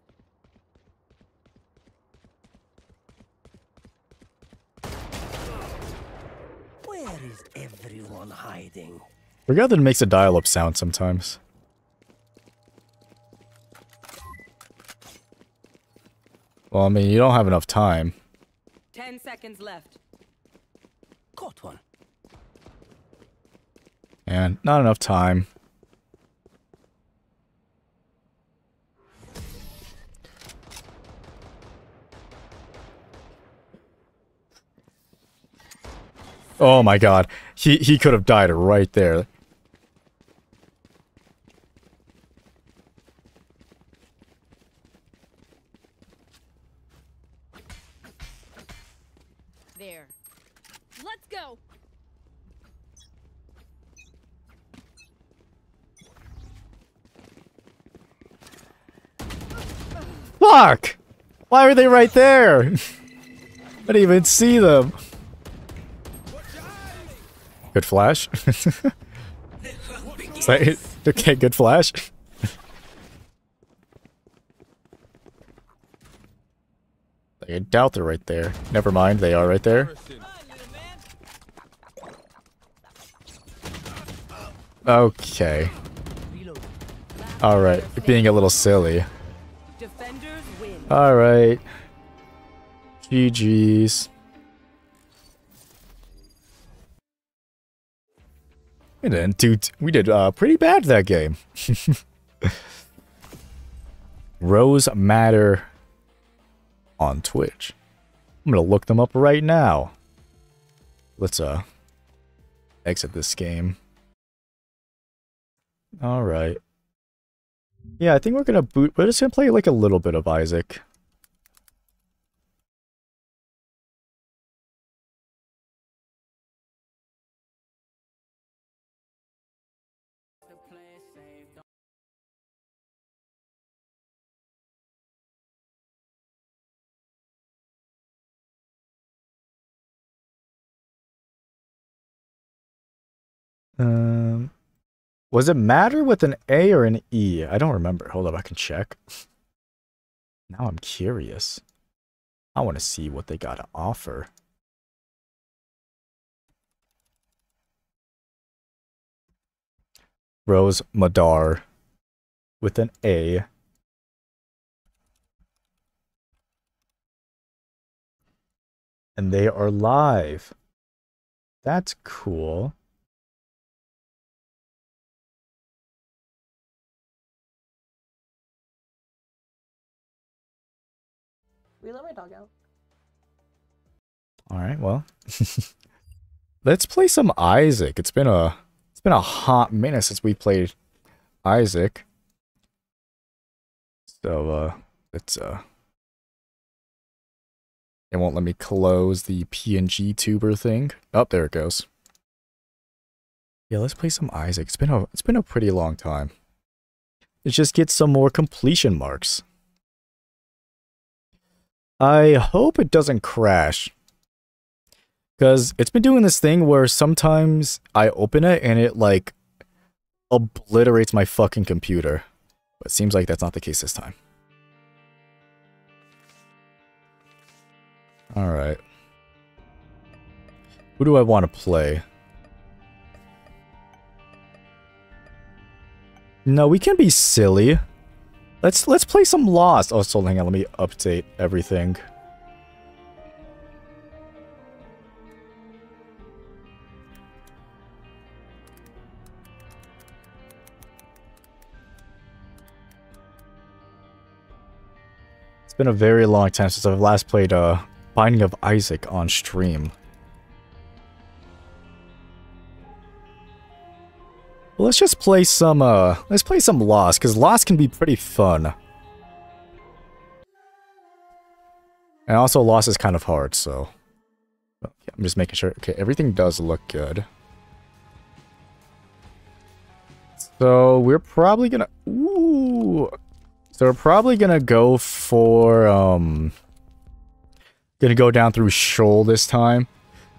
Where is everyone hiding? Forgot that it makes a dial-up sound sometimes. Well, I mean, you don't have enough time. 10 seconds left. Caught one. And not enough time. Oh my god. He he could have died right there. There. Let's go! Fuck! Why are they right there? I didn't even see them. Good flash. Is that it? Okay, good flash. I doubt they're right there. Never mind, they are right there. Okay. Alright, being a little silly. Alright. GG's. We didn't. We did uh, pretty bad that game. Rose Matter on Twitch. I'm gonna look them up right now. Let's uh exit this game. All right. Yeah, I think we're gonna boot. We're just gonna play like a little bit of Isaac. Um, was it matter with an A or an E? I don't remember. Hold up, I can check. Now I'm curious. I want to see what they got to offer. Rose Madar with an A. And they are live. That's cool. We let my dog out. All right, well, let's play some Isaac. It's been a it's been a hot minute since we played Isaac. So uh, let's uh, it won't let me close the PNG tuber thing. Oh, there it goes. Yeah, let's play some Isaac. It's been a it's been a pretty long time. Let's just get some more completion marks. I hope it doesn't crash. Because it's been doing this thing where sometimes I open it and it, like, obliterates my fucking computer. But it seems like that's not the case this time. Alright. Who do I want to play? No, we can be silly. Let's let's play some Lost. Oh, so hang on, let me update everything. It's been a very long time since I've last played uh, Binding of Isaac on stream. Well, let's just play some, uh, let's play some Lost, because Lost can be pretty fun. And also, Lost is kind of hard, so... Okay, I'm just making sure. Okay, everything does look good. So, we're probably gonna... Ooh! So, we're probably gonna go for, um... Gonna go down through Sheol this time.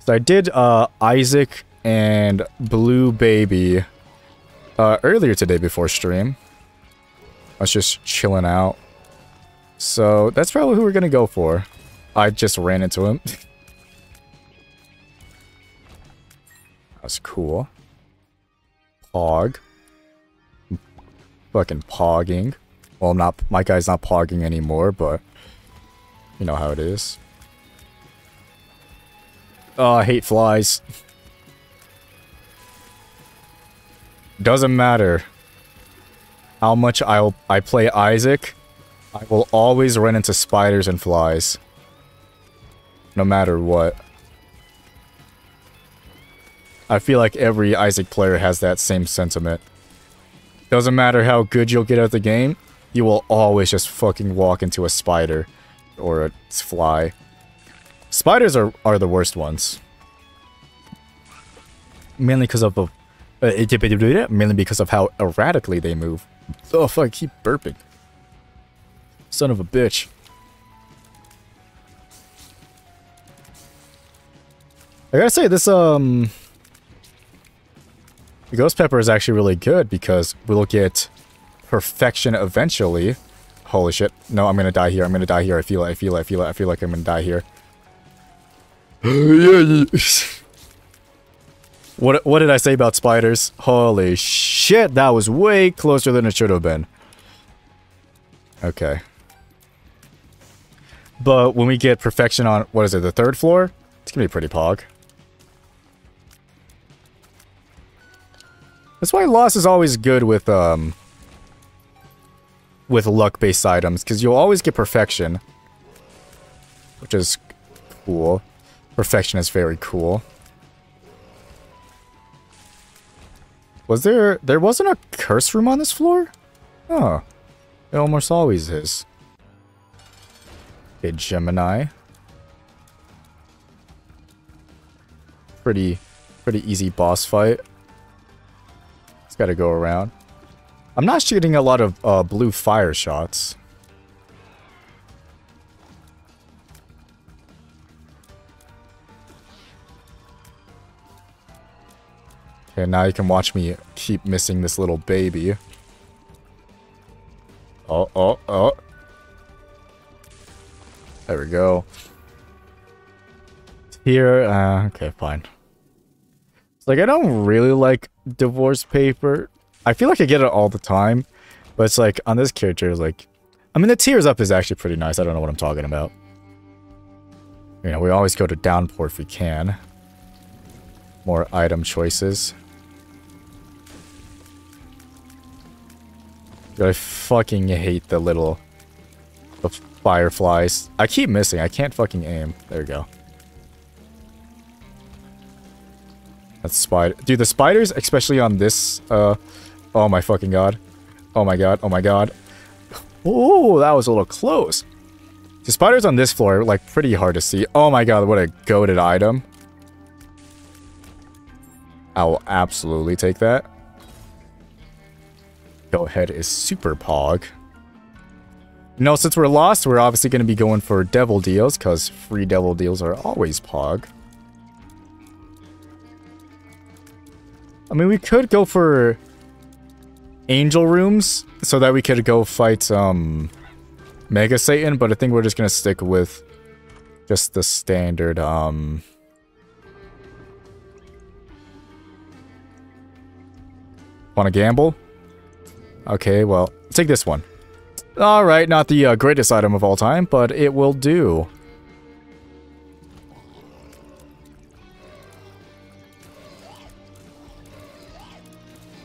So, I did, uh, Isaac and Blue Baby uh, earlier today before stream. I was just chilling out. So that's probably who we're gonna go for. I just ran into him. That's cool. Pog. Fucking pogging. Well, I'm not. My guy's not pogging anymore, but you know how it is. Oh, I hate flies. Doesn't matter how much I'll I play Isaac, I will always run into spiders and flies. No matter what. I feel like every Isaac player has that same sentiment. Doesn't matter how good you'll get at the game, you will always just fucking walk into a spider or a fly. Spiders are, are the worst ones. Mainly because of the mainly because of how erratically they move. Oh fuck, I keep burping. Son of a bitch. I gotta say, this, um... The Ghost Pepper is actually really good because we'll get perfection eventually. Holy shit. No, I'm gonna die here. I'm gonna die here. I feel it. I feel it. I feel it. I feel like I'm gonna die here. what, what did I say about spiders? Holy shit, that was way closer than it should have been. Okay. But when we get perfection on, what is it, the third floor? It's gonna be pretty pog. That's why loss is always good with, um... With luck-based items, because you'll always get perfection. Which is cool. Perfection is very cool. Was there... There wasn't a curse room on this floor? Oh. It almost always is. Okay, Gemini. Pretty... Pretty easy boss fight. It's gotta go around. I'm not shooting a lot of uh, blue fire shots. Okay, now you can watch me keep missing this little baby. Oh, oh, oh. There we go. Here, uh, okay, fine. It's like, I don't really like divorce paper. I feel like I get it all the time, but it's like, on this character, like... I mean, the tears up is actually pretty nice. I don't know what I'm talking about. You know, we always go to downpour if we can. More item choices. I fucking hate the little the fireflies. I keep missing. I can't fucking aim. There we go. That's spider. Dude, the spiders, especially on this, uh, oh my fucking god. Oh my god. Oh my god. Oh, that was a little close. The spiders on this floor are, like, pretty hard to see. Oh my god, what a goaded item. I will absolutely take that. Godhead is super pog. No, since we're lost, we're obviously going to be going for devil deals, because free devil deals are always pog. I mean, we could go for angel rooms, so that we could go fight, um, Mega Satan, but I think we're just going to stick with just the standard, um... Want to gamble? Okay, well, take this one. Alright, not the uh, greatest item of all time, but it will do.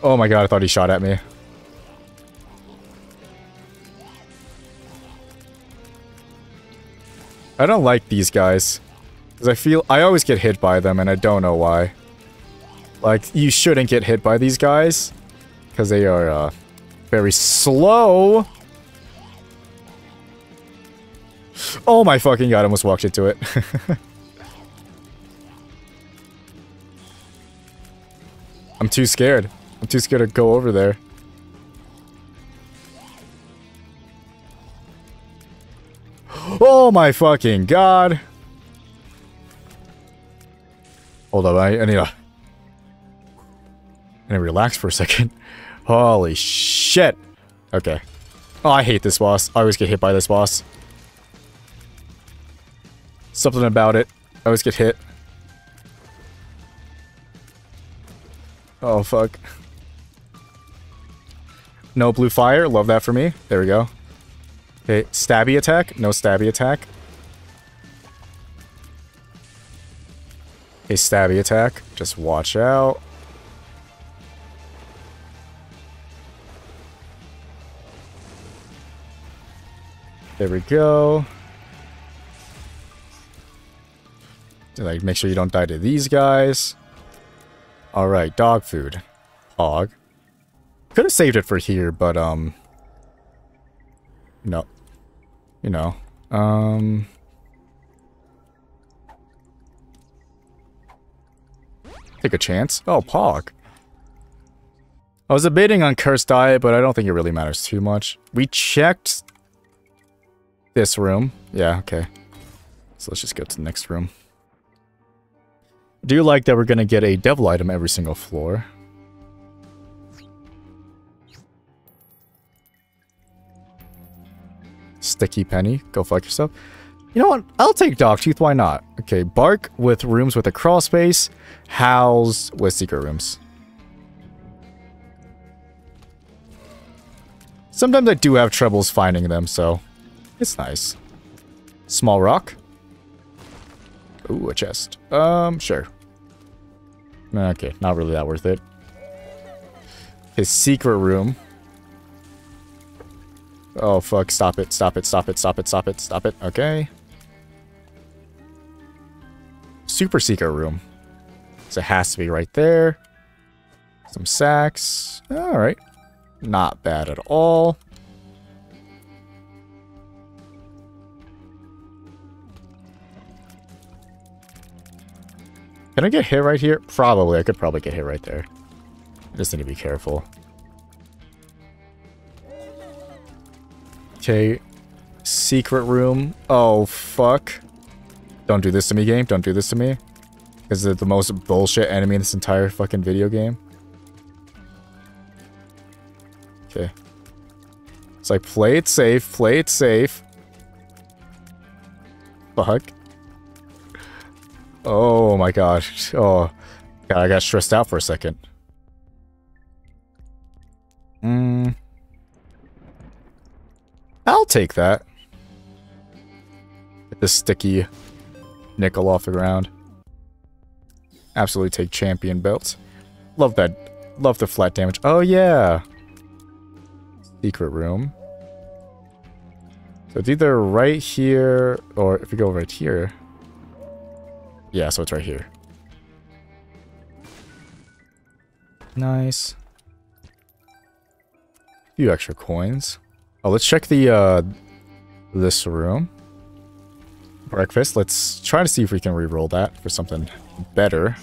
Oh my god, I thought he shot at me. I don't like these guys. Because I feel- I always get hit by them, and I don't know why. Like, you shouldn't get hit by these guys. Because they are, uh, very slow. Oh my fucking god, I almost walked into it. I'm too scared. I'm too scared to go over there. Oh my fucking god. Hold up, I, I need to... I need to relax for a second. Holy shit. Okay. Oh, I hate this boss. I always get hit by this boss. Something about it. I always get hit. Oh, fuck. No blue fire. Love that for me. There we go. Okay, stabby attack. No stabby attack. A stabby attack. Just watch out. There we go. Like, make sure you don't die to these guys. Alright, dog food. Hog. Could have saved it for here, but, um... No. You know. Um... Take a chance. Oh, Pog. I was debating on Cursed Diet, but I don't think it really matters too much. We checked this room. Yeah, okay. So let's just go to the next room. Do you like that we're to get a devil item every single floor? Sticky Penny, go fuck yourself. You know what? I'll take dog Dogtooth, why not? Okay, Bark with rooms with a crawl space, Howls with secret rooms. Sometimes I do have troubles finding them, so it's nice. Small rock. Ooh, a chest. Um, sure. Okay, not really that worth it. His secret room. Oh, fuck. Stop it. Stop it. Stop it. Stop it. Stop it. Stop it. Okay. Super secret room. So it has to be right there. Some sacks. Alright. Not bad at all. Can I get hit right here? Probably. I could probably get hit right there. I just need to be careful. Okay. Secret room. Oh, fuck. Don't do this to me, game. Don't do this to me. Is they're the most bullshit enemy in this entire fucking video game. Okay. It's like, play it safe. Play it safe. Fuck. Oh my god. Oh. God, I got stressed out for a second. Hmm. I'll take that. Get the sticky nickel off the ground. Absolutely take champion belts. Love that. Love the flat damage. Oh, yeah. Secret room. So it's either right here, or if we go right here. Yeah, so it's right here. Nice. A few extra coins. Oh, let's check the, uh, this room. Breakfast. Let's try to see if we can re-roll that for something better.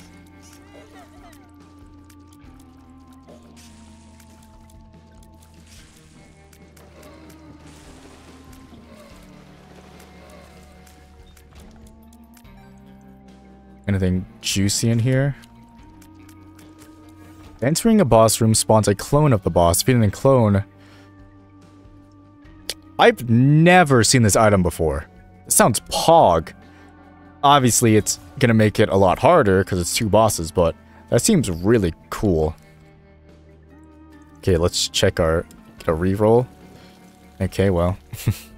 Anything juicy in here? Entering a boss room spawns a clone of the boss. Defeating a clone... I've never seen this item before. It sounds pog. Obviously, it's gonna make it a lot harder because it's two bosses, but that seems really cool. Okay, let's check our get a reroll. Okay, well.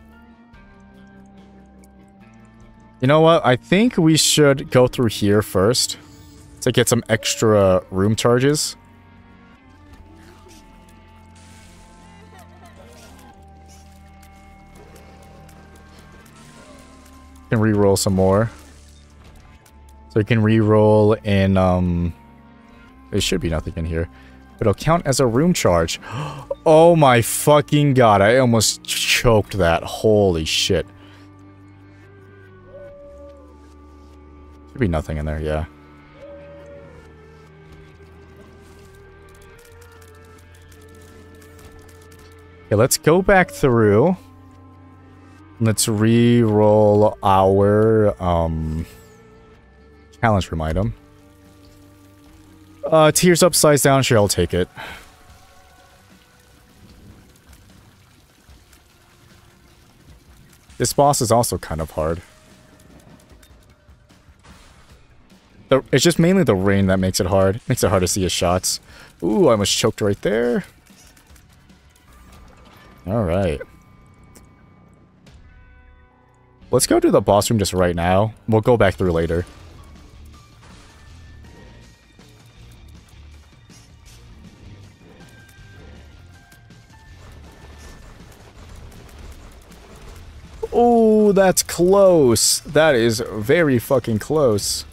you know what? I think we should go through here first to get some extra room charges. can re-roll some more. So you can re-roll in, um... There should be nothing in here. But it'll count as a room charge. Oh my fucking god, I almost choked that. Holy shit. Should be nothing in there, yeah. Okay, let's go back through. Let's re-roll our um, challenge room item. Uh, tears upside down. Sure, I'll take it. This boss is also kind of hard. The, it's just mainly the rain that makes it hard. Makes it hard to see his shots. Ooh, I almost choked right there. Alright. Let's go to the boss room just right now. We'll go back through later. Oh, that's close. That is very fucking close.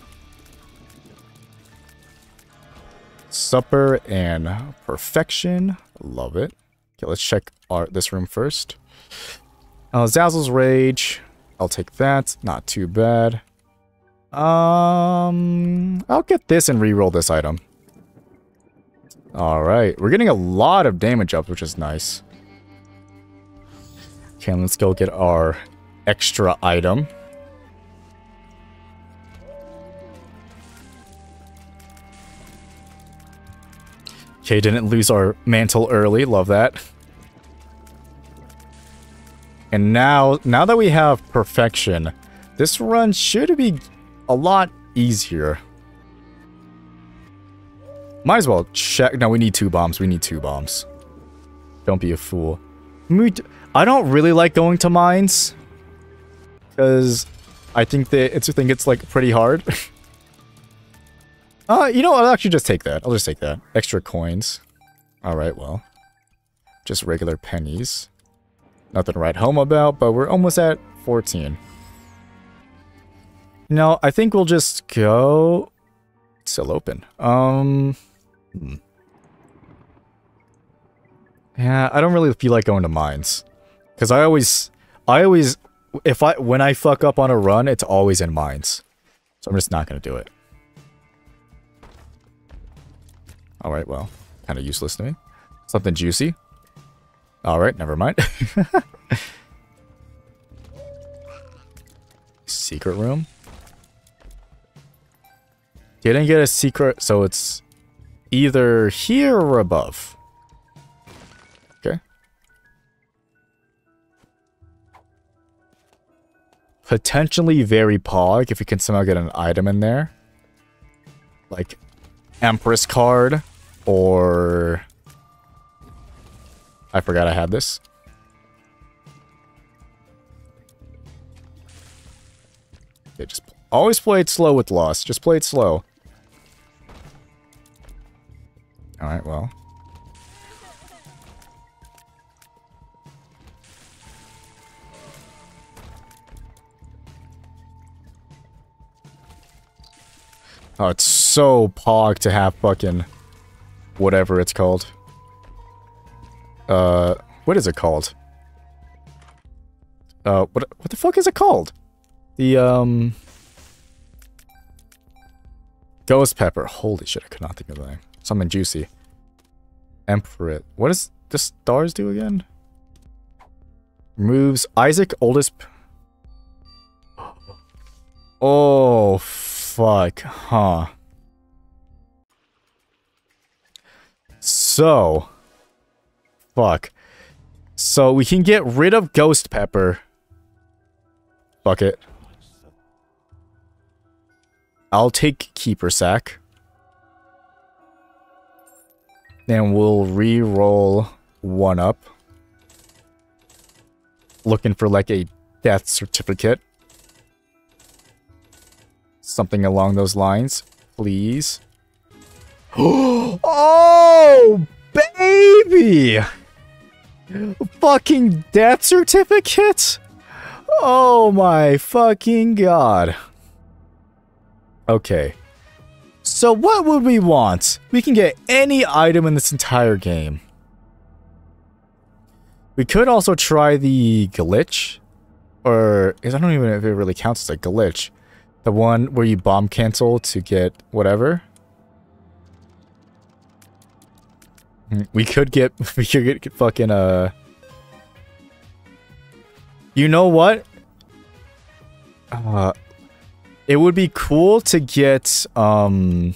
Supper and perfection. Love it. Okay, let's check our this room first. Uh, Azazel's Rage. I'll take that. Not too bad. Um, I'll get this and re-roll this item. Alright, we're getting a lot of damage up, which is nice. Okay, let's go get our extra item. Okay, didn't lose our mantle early. Love that. And now, now that we have perfection, this run should be a lot easier. Might as well check. No, we need two bombs. We need two bombs. Don't be a fool. I don't really like going to mines. Because I think that it's I think it's like pretty hard. uh, you know, I'll actually just take that. I'll just take that. Extra coins. Alright, well. Just regular pennies. Nothing to write home about, but we're almost at 14. No, I think we'll just go... Still open. Um... Hmm. Yeah, I don't really feel like going to mines. Because I always... I always... If I... When I fuck up on a run, it's always in mines. So I'm just not going to do it. Alright, well. Kind of useless to me. Something juicy. Alright, never mind. Secret room? Didn't get a secret, so it's either here or above. Okay. Potentially very pog if we can somehow get an item in there. Like Empress card or... I forgot I had this. Okay, just always play it slow with loss. Just play it slow. Alright, well. Oh, it's so pog to have fucking whatever it's called. Uh, what is it called? Uh, what what the fuck is it called? The um Ghost Pepper. Holy shit, I could not think of the name. Something juicy. Emperor. What does the stars do again? Moves Isaac oldest Oh fuck, huh. So fuck. So we can get rid of Ghost Pepper. Fuck it. I'll take Keeper Sack. Then we'll re-roll one up. Looking for like a death certificate. Something along those lines, please. oh, baby! Fucking death certificate? Oh my fucking god. Okay. So what would we want? We can get any item in this entire game. We could also try the glitch. Or, I don't even know if it really counts as a glitch. The one where you bomb cancel to get whatever. We could get, we could get fucking, uh... You know what? Uh, it would be cool to get, um...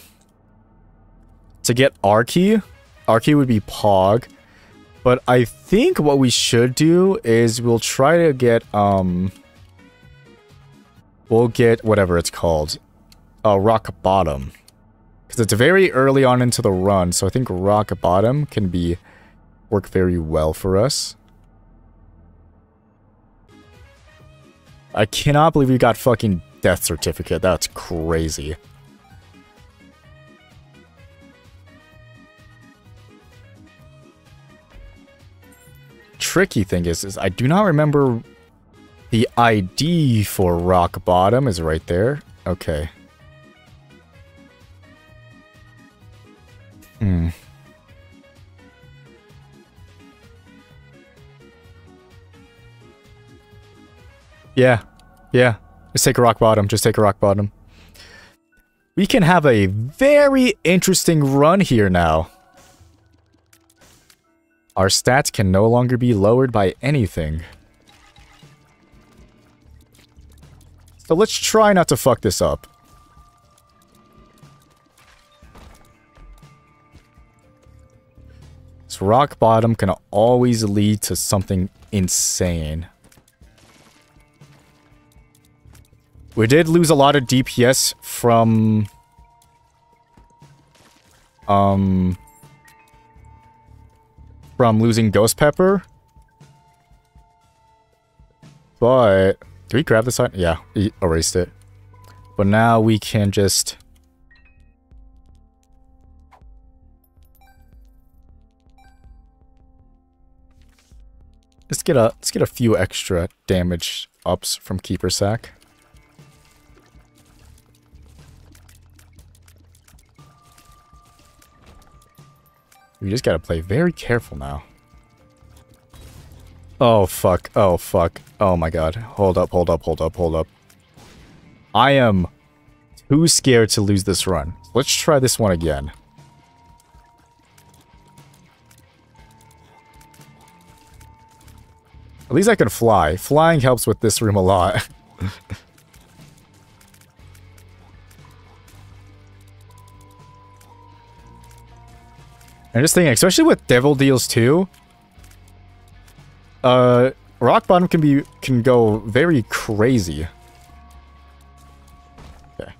To get R Key. Arky would be Pog. But I think what we should do is we'll try to get, um... We'll get whatever it's called. Uh, Rock Bottom. Because it's very early on into the run, so I think Rock Bottom can be... Work very well for us. I cannot believe we got fucking death certificate. That's crazy. Tricky thing is, is I do not remember the ID for rock bottom is right there. Okay. Hmm. Yeah. Yeah. Just take a rock bottom. Just take a rock bottom. We can have a very interesting run here now. Our stats can no longer be lowered by anything. So let's try not to fuck this up. So rock bottom can always lead to something insane. We did lose a lot of DPS from... Um... From losing Ghost Pepper. But... Did we grab this on? Yeah, erased it. But now we can just... Let's get a let's get a few extra damage ups from Keeper Sack. We just gotta play very careful now. Oh fuck, oh fuck, oh my god. Hold up, hold up, hold up, hold up. I am too scared to lose this run. Let's try this one again. At least I can fly. Flying helps with this room a lot. I'm just thinking, especially with Devil Deals 2, uh, Rock Bottom can be can go very crazy. Okay.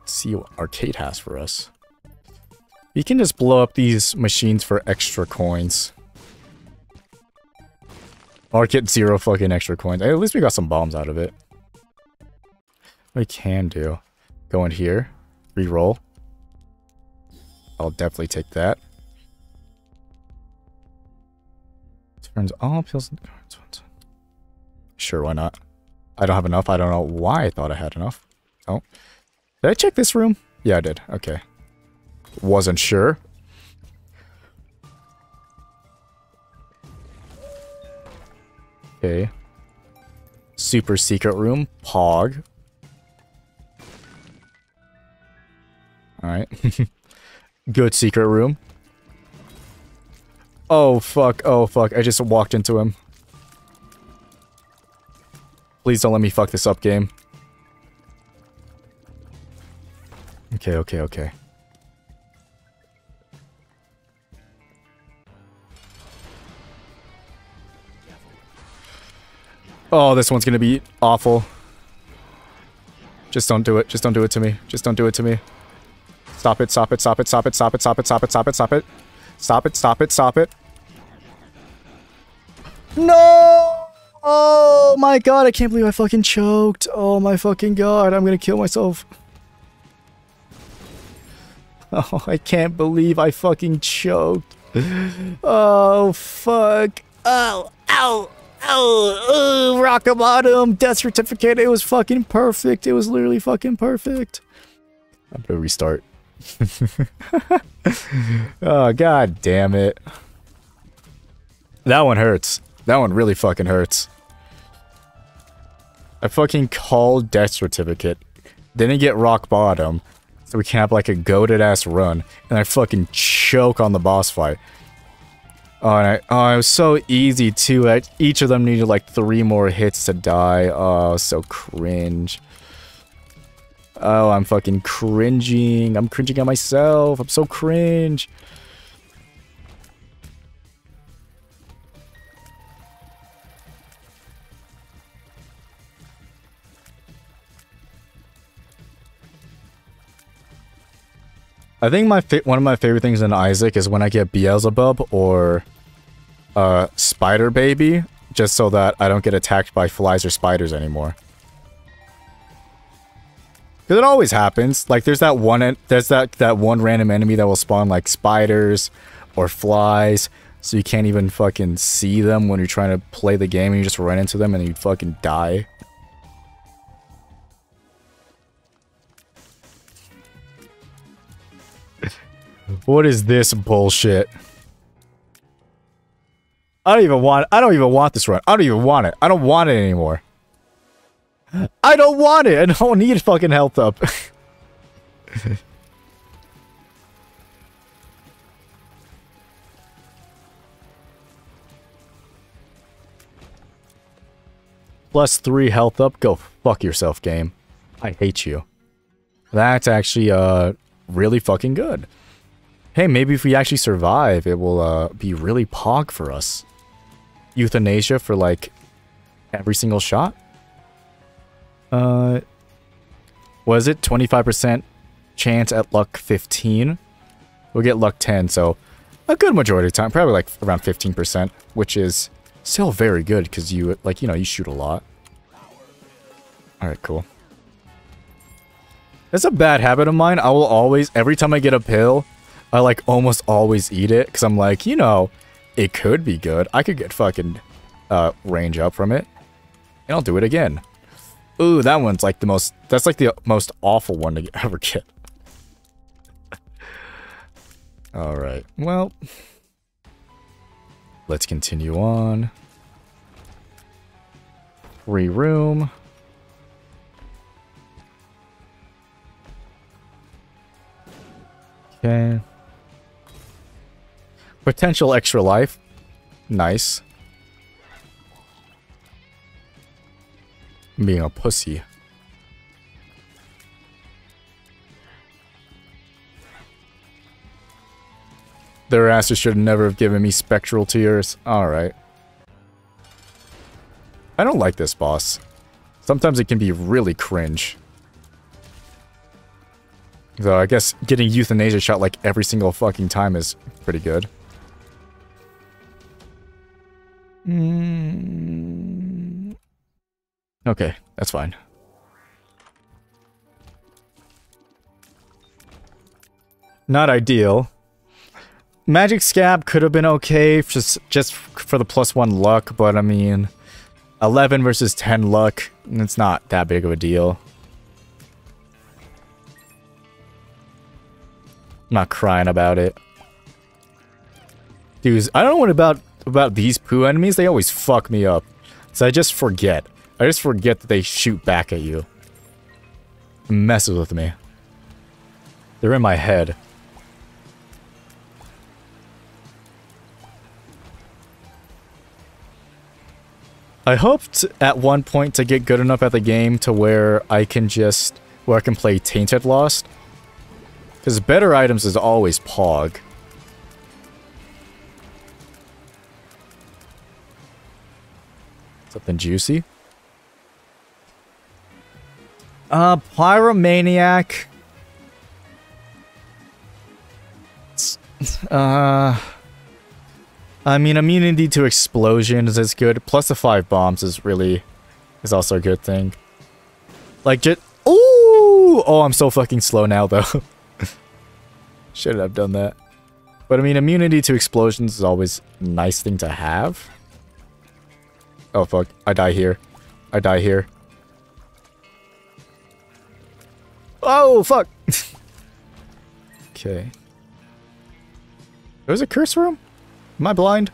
Let's see what Arcade has for us. We can just blow up these machines for extra coins. Or get zero fucking extra coins. At least we got some bombs out of it. We can do. Go in here. Reroll. I'll definitely take that. Turns all pills into cards. Sure, why not? I don't have enough. I don't know why I thought I had enough. Oh. Did I check this room? Yeah, I did. Okay. Wasn't sure. Okay. Super secret room. Pog. Alright. Good secret room. Oh, fuck. Oh, fuck. I just walked into him. Please don't let me fuck this up, game. Okay, okay, okay. Oh, this one's gonna be awful. Just don't do it. Just don't do it to me. Just don't do it to me. Stop it, stop it, stop it, stop it, stop it, stop it, stop it, stop it, stop it. Stop it, stop it, stop it. No! Oh my god, I can't believe I fucking choked. Oh my fucking god, I'm gonna kill myself. Oh, I can't believe I fucking choked. Oh, fuck. Oh, ow. Oh, oh, rock bottom, death certificate. It was fucking perfect. It was literally fucking perfect. I'm gonna restart. oh, god damn it. That one hurts. That one really fucking hurts. I fucking called death certificate. Didn't get rock bottom. So we can have like a goaded ass run. And I fucking choke on the boss fight. I, oh, uh, it was so easy too. Each of them needed like three more hits to die. Oh, so cringe. Oh, I'm fucking cringing. I'm cringing at myself. I'm so cringe. I think my one of my favorite things in Isaac is when I get Beelzebub or uh, Spider Baby, just so that I don't get attacked by flies or spiders anymore. Because it always happens. Like there's that one there's that that one random enemy that will spawn like spiders or flies, so you can't even fucking see them when you're trying to play the game and you just run into them and you fucking die. What is this bullshit? I don't even want I don't even want this run. I don't even want it. I don't want it anymore. I don't want it. I don't need fucking health up. Plus three health up. Go fuck yourself, game. I hate you. That's actually uh really fucking good. Hey, maybe if we actually survive, it will uh, be really pog for us. Euthanasia for like every single shot. Uh, was it 25% chance at luck 15? We'll get luck 10, so a good majority of the time, probably like around 15%, which is still very good because you, like, you know, you shoot a lot. Alright, cool. That's a bad habit of mine. I will always, every time I get a pill, I like almost always eat it because I'm like, you know, it could be good. I could get fucking uh, range up from it. And I'll do it again. Ooh, that one's like the most, that's like the most awful one to ever get. Alright, well. Let's continue on. Free room. Okay. Potential extra life. Nice. Being a pussy. Their asses should never have given me spectral tears. Alright. I don't like this boss. Sometimes it can be really cringe. Though I guess getting euthanasia shot like every single fucking time is pretty good. Mm. Okay, that's fine. Not ideal. Magic Scab could have been okay just just for the plus one luck, but I mean, 11 versus 10 luck, it's not that big of a deal. I'm not crying about it. Dudes, I don't know what about about these poo enemies. They always fuck me up. So I just forget. I just forget that they shoot back at you. It messes with me. They're in my head. I hoped at one point to get good enough at the game to where I can just where I can play Tainted Lost. Because better items is always Pog. Something juicy? Uh, Pyromaniac. Uh... I mean, immunity to explosions is good. Plus the five bombs is really... is also a good thing. Like, just... Ooh! Oh, I'm so fucking slow now, though. Shouldn't have done that. But I mean, immunity to explosions is always a nice thing to have. Oh, fuck. I die here. I die here. Oh, fuck! okay. There was a curse room? Am I blind?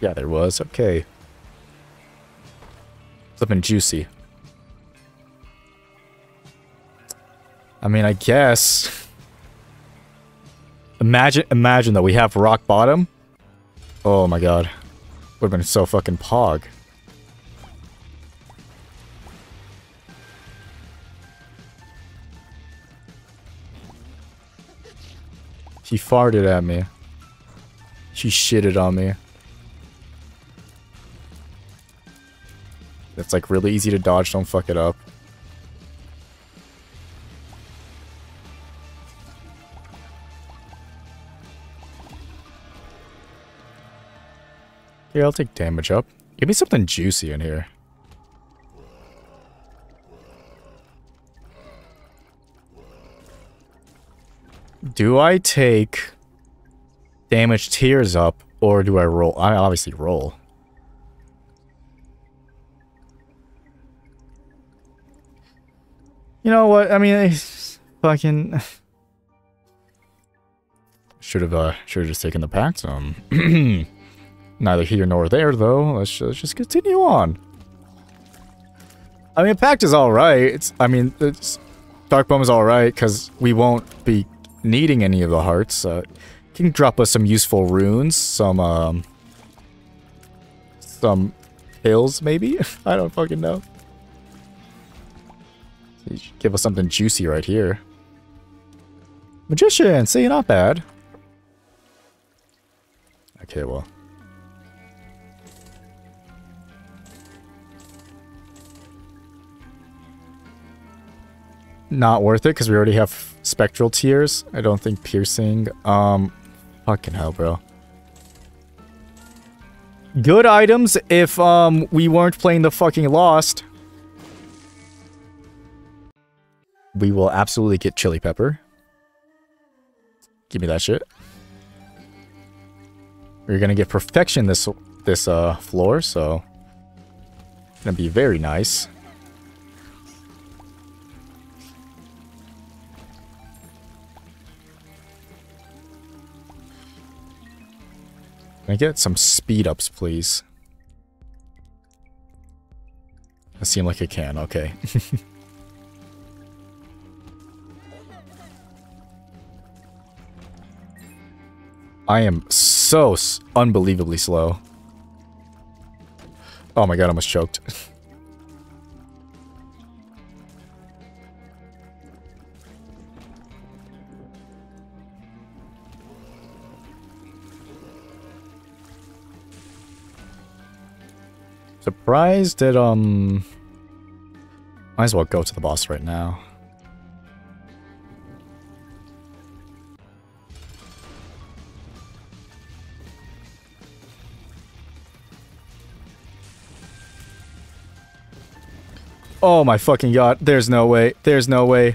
Yeah, there was. Okay. Something juicy. I mean, I guess... Imagine, imagine that we have rock bottom. Oh my god. Would've been so fucking pog. He farted at me. She shitted on me. It's like really easy to dodge, don't fuck it up. Yeah, I'll take damage up. Give me something juicy in here. Do I take damage tears up, or do I roll? I obviously roll. You know what? I mean, I fucking should have uh should have just taken the pact. Um, neither here nor there though. Let's just, let's just continue on. I mean, pact is all right. It's I mean, it's Dark Bum is all right because we won't be needing any of the hearts. Uh, can drop us some useful runes, some, um, some pills, maybe? I don't fucking know. Give us something juicy right here. Magician, see, not bad. Okay, well. Not worth it because we already have spectral tears. I don't think piercing. Um, fucking hell, bro. Good items if um we weren't playing the fucking Lost. We will absolutely get chili pepper. Give me that shit. We're gonna get perfection this this uh floor, so gonna be very nice. Can I get some speed ups, please? I seem like I can, okay. I am so unbelievably slow. Oh my god, I almost choked. Surprised that, um... Might as well go to the boss right now. Oh my fucking god. There's no way. There's no way.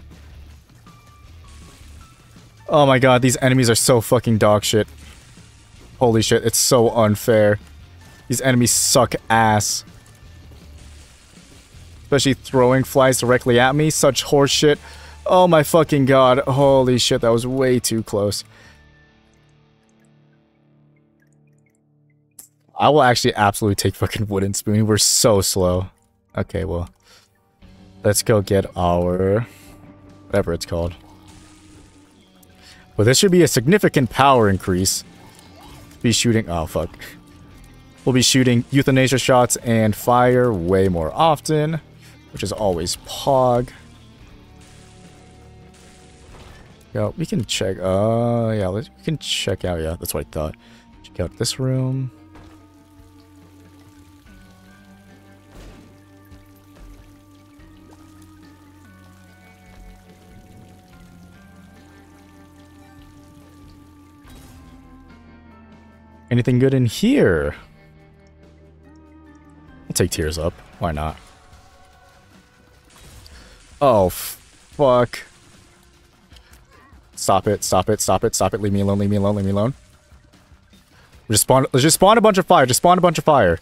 Oh my god, these enemies are so fucking dog shit. Holy shit, it's so unfair. These enemies suck ass. Especially throwing flies directly at me. Such horseshit. Oh my fucking god. Holy shit, that was way too close. I will actually absolutely take fucking wooden spoon. We're so slow. Okay, well. Let's go get our... Whatever it's called. Well, this should be a significant power increase. Be shooting... Oh, fuck. We'll be shooting euthanasia shots and fire way more often, which is always pog. Yeah, we can check. Uh, yeah, we can check out. Yeah, that's what I thought. Check out this room. Anything good in here? I'll take tears up. Why not? Oh, fuck. Stop it, stop it, stop it, stop it. Leave me alone, leave me alone, leave me alone. Just spawn, let's just spawn a bunch of fire. Just spawn a bunch of fire.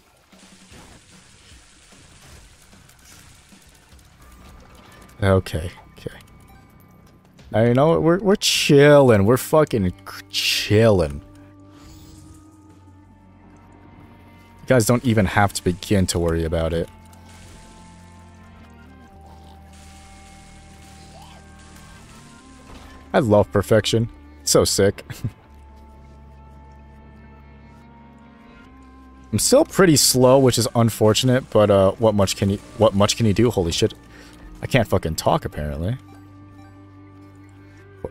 Okay, okay. Now you know what? We're, we're chilling. We're fucking chilling. You guys don't even have to begin to worry about it. I love perfection. So sick. I'm still pretty slow, which is unfortunate, but uh, what much can you what much can you do? Holy shit. I can't fucking talk apparently.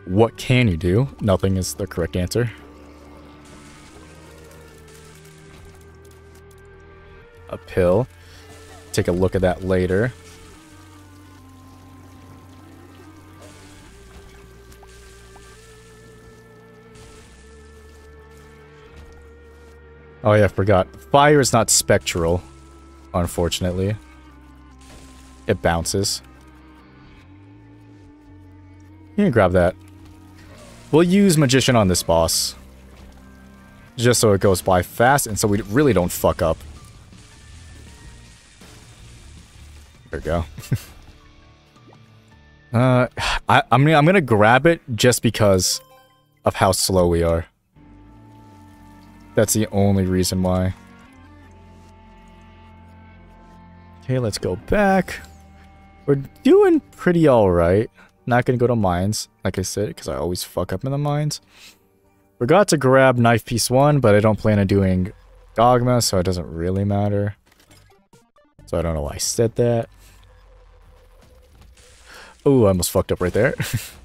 What can you do? Nothing is the correct answer. a pill. Take a look at that later. Oh yeah, I forgot. Fire is not spectral, unfortunately. It bounces. You can grab that. We'll use Magician on this boss. Just so it goes by fast and so we really don't fuck up. There we go. uh, I, I'm I'm gonna grab it just because of how slow we are. That's the only reason why. Okay, let's go back. We're doing pretty alright. Not gonna go to mines, like I said, because I always fuck up in the mines. Forgot to grab knife piece one, but I don't plan on doing dogma, so it doesn't really matter. So I don't know why I said that. Oh, I almost fucked up right there.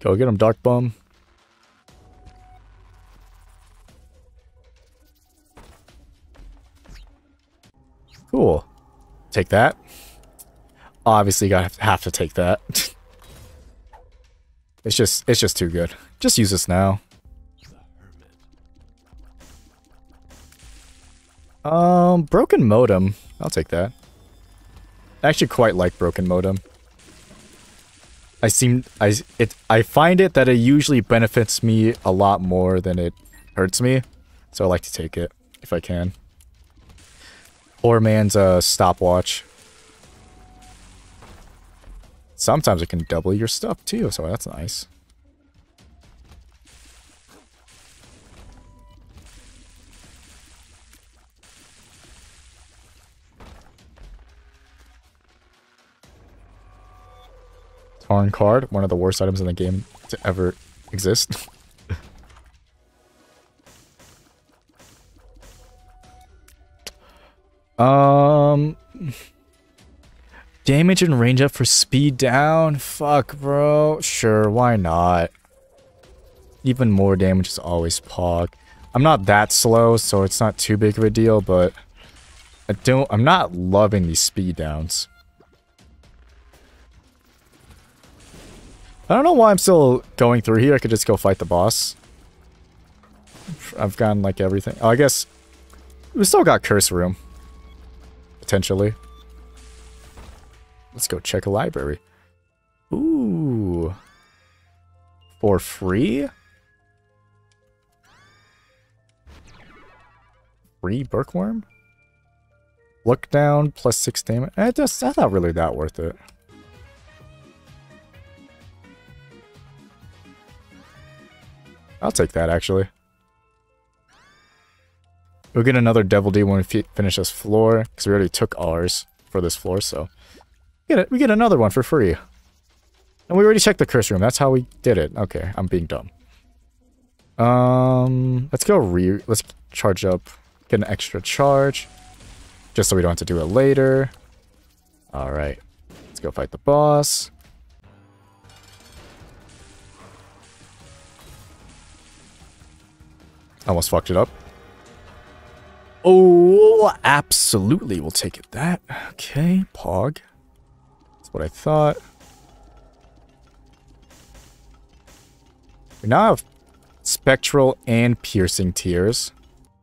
Go get him, Dark Bum. Cool. Take that. Obviously, gotta have to take that. it's just, it's just too good. Just use this now. Um, broken modem. I'll take that. I actually quite like broken modem. I seem I it I find it that it usually benefits me a lot more than it hurts me, so I like to take it if I can. Poor man's uh, stopwatch. Sometimes it can double your stuff too, so that's nice. Torn Card, one of the worst items in the game to ever exist. um, damage and range up for speed down. Fuck, bro. Sure, why not? Even more damage is always pog. I'm not that slow, so it's not too big of a deal, but I don't. I'm not loving these speed downs. I don't know why I'm still going through here. I could just go fight the boss. I've gotten like everything. Oh, I guess we still got curse room. Potentially. Let's go check a library. Ooh. For free? Free Bookworm? Look down plus six damage. Eh, that's, that's not really that worth it. I'll take that, actually. We'll get another Devil D when we finish this floor, because we already took ours for this floor, so... We get, it, we get another one for free. And we already checked the curse room, that's how we did it. Okay, I'm being dumb. Um, let's go re... Let's charge up, get an extra charge, just so we don't have to do it later. Alright, let's go fight the boss. Almost fucked it up. Oh, absolutely. We'll take it that. Okay, Pog. That's what I thought. We now have spectral and piercing tears,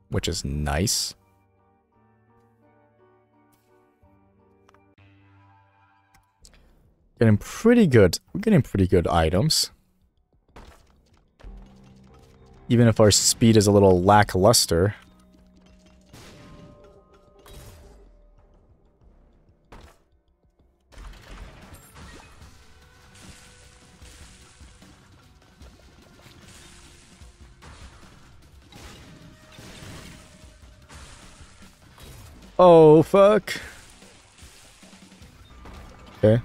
which is nice. Getting pretty good. We're getting pretty good items. Even if our speed is a little lackluster. Oh, fuck. Okay.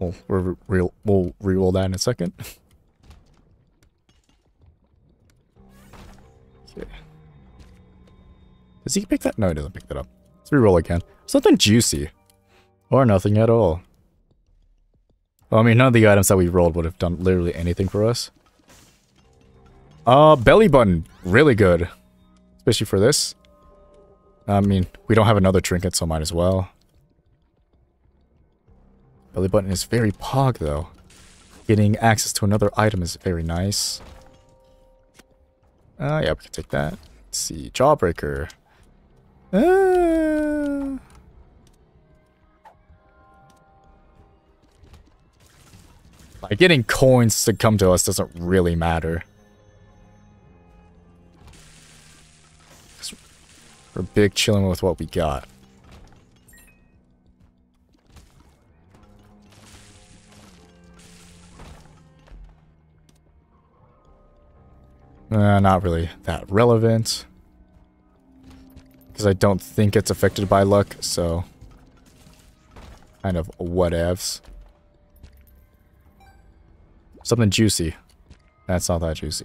We'll, we'll, we'll, we'll re-roll that in a second. okay. Does he pick that? No, he doesn't pick that up. Let's re-roll again. Something juicy. Or nothing at all. Well, I mean, none of the items that we rolled would have done literally anything for us. Uh, belly button. Really good. Especially for this. I mean, we don't have another trinket, so might as well. Belly button is very pog, though. Getting access to another item is very nice. Uh, yeah, we can take that. Let's see. Jawbreaker. Uh... Like, getting coins to come to us doesn't really matter. We're big chilling with what we got. Uh, not really that relevant. Because I don't think it's affected by luck, so... kind of whatevs. Something juicy. That's not that juicy.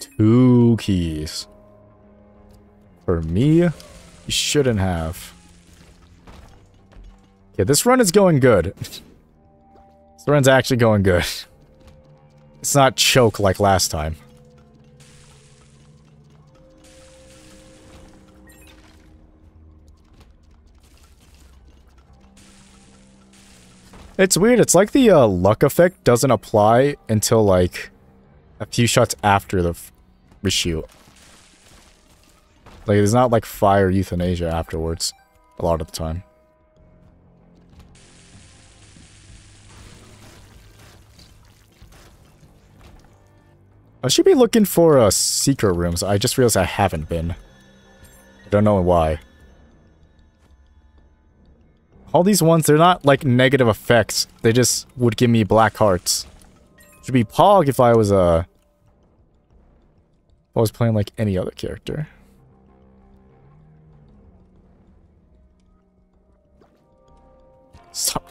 Two keys. For me, you shouldn't have. Yeah, this run is going good. this run's actually going good. It's not choke like last time. It's weird. It's like the uh, luck effect doesn't apply until like a few shots after the reshoot. Like it's not like fire euthanasia afterwards a lot of the time. I should be looking for uh, secret rooms. I just realized I haven't been. I don't know why. All these ones, they're not like negative effects. They just would give me black hearts. Should be Pog if I was uh I was playing like any other character. Stop.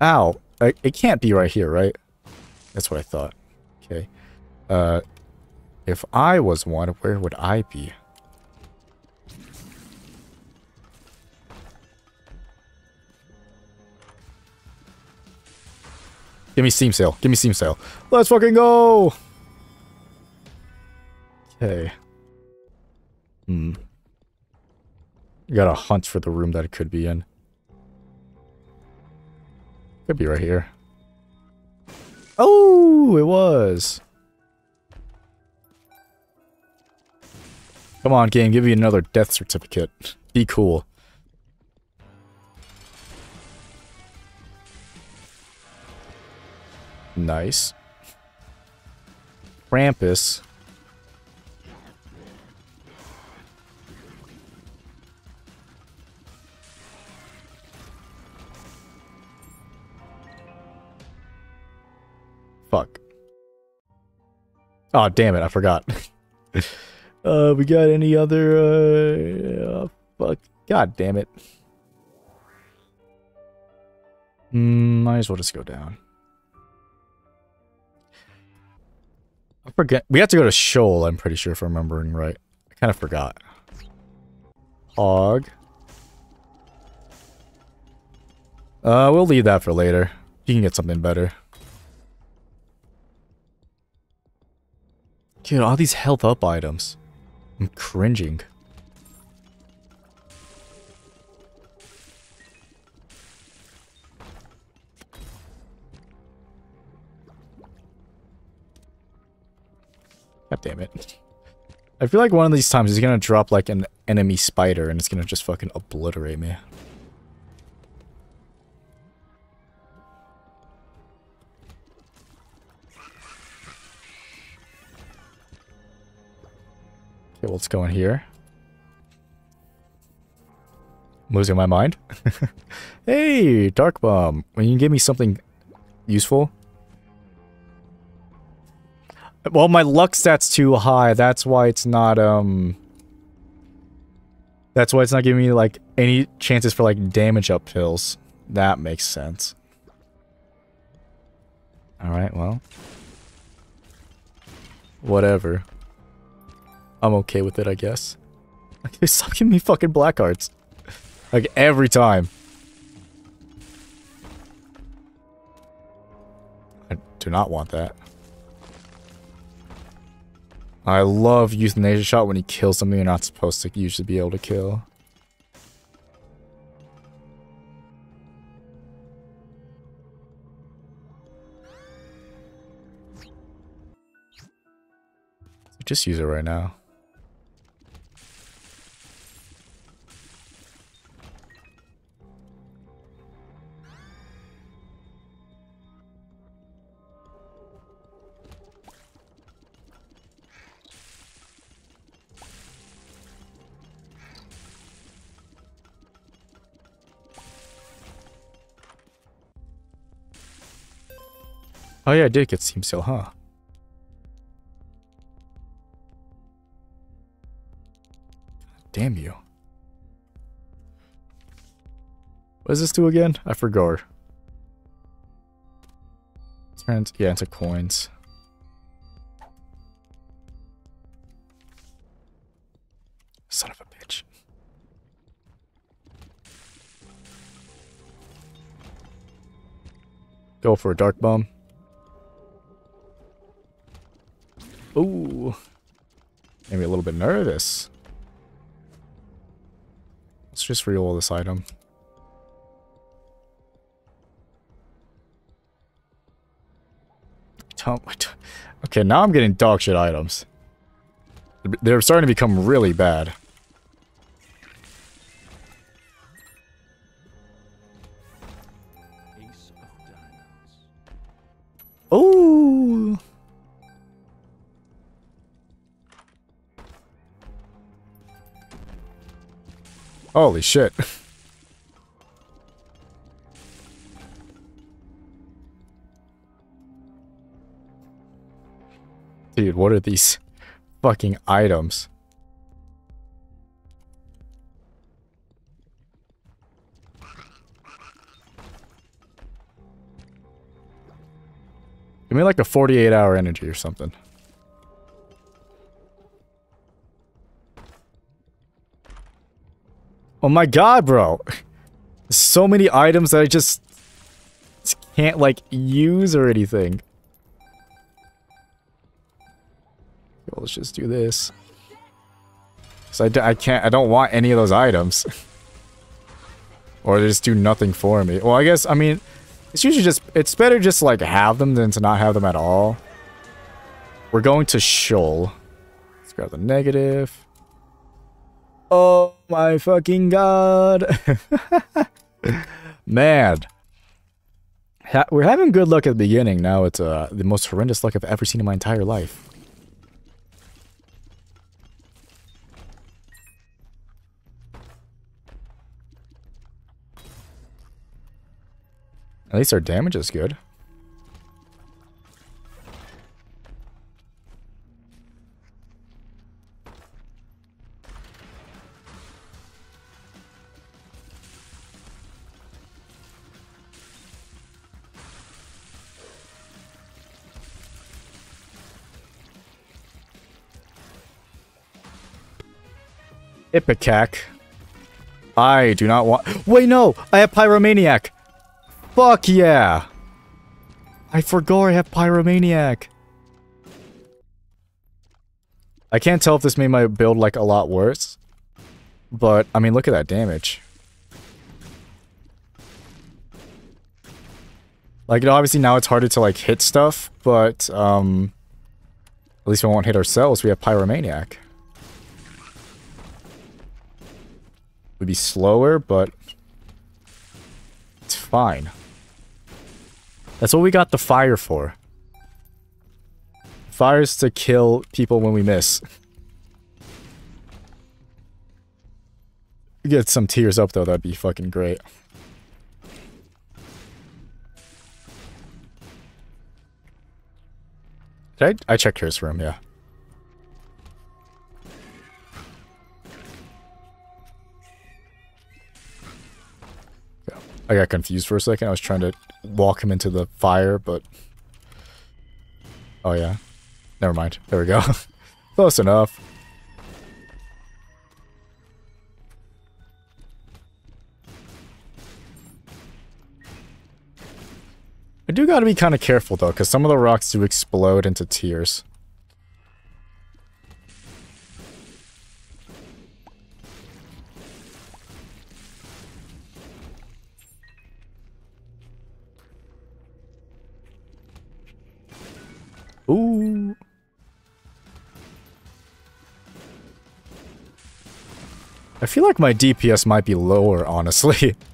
Ow. I, it can't be right here, right? That's what I thought. Okay. Uh, if I was one, where would I be? Give me Steam Sale. Give me Steam Sale. Let's fucking go! Okay. Hmm. Gotta hunt for the room that it could be in. Could be right here. Oh, it was. Come on, game. Give me another death certificate. Be cool. Nice. Krampus. Fuck. Oh, damn it. I forgot. uh, we got any other, uh, uh, fuck. God damn it. Mm, might as well just go down. I forget. We have to go to Sheol, I'm pretty sure, if I'm remembering right. I kind of forgot. Hog. Uh, we'll leave that for later. You can get something better. Dude, all these health up items. I'm cringing. God damn it. I feel like one of these times he's gonna drop like an enemy spider and it's gonna just fucking obliterate me. Okay, well, let's go in here. I'm losing my mind. hey, Dark Bum. When you give me something useful, well, my luck stat's too high. That's why it's not, um... That's why it's not giving me, like, any chances for, like, damage up pills. That makes sense. Alright, well. Whatever. I'm okay with it, I guess. Stop giving me fucking black hearts. Like, every time. I do not want that. I love euthanasia shot when you kill something you're not supposed to usually be able to kill. Just use it right now. Oh yeah, I did get Steam Sale, huh? damn you. What does this do again? I forgot. Turns, yeah, into coins. Son of a bitch. Go for a dark bomb. Ooh. Maybe a little bit nervous. Let's just reroll this item. Don't- Okay, now I'm getting dog shit items. They're starting to become really bad. Holy shit. Dude, what are these fucking items? Give me like a 48 hour energy or something. Oh my god, bro. So many items that I just can't like use or anything. Let's just do this. So I, d- I can't, I don't want any of those items. or they just do nothing for me. Well, I guess, I mean, it's usually just, it's better just to, like have them than to not have them at all. We're going to Sheol. Let's grab the negative. Oh my fucking god. Man. Ha we're having good luck at the beginning. Now it's uh, the most horrendous luck I've ever seen in my entire life. At least our damage is good. Ipecac. I do not want- Wait, no! I have Pyromaniac! Fuck yeah! I forgot I have Pyromaniac. I can't tell if this made my build like a lot worse. But, I mean, look at that damage. Like, obviously now it's harder to like hit stuff, but, um... At least we won't hit ourselves, we have Pyromaniac. Would be slower, but... It's fine. That's what we got the fire for. Fire's to kill people when we miss. Get some tears up though, that'd be fucking great. Did I? I checked his room, yeah. I got confused for a second. I was trying to walk him into the fire, but... Oh, yeah. Never mind. There we go. Close enough. I do gotta be kind of careful, though, because some of the rocks do explode into tears. Ooh. I feel like my DPS might be lower, honestly.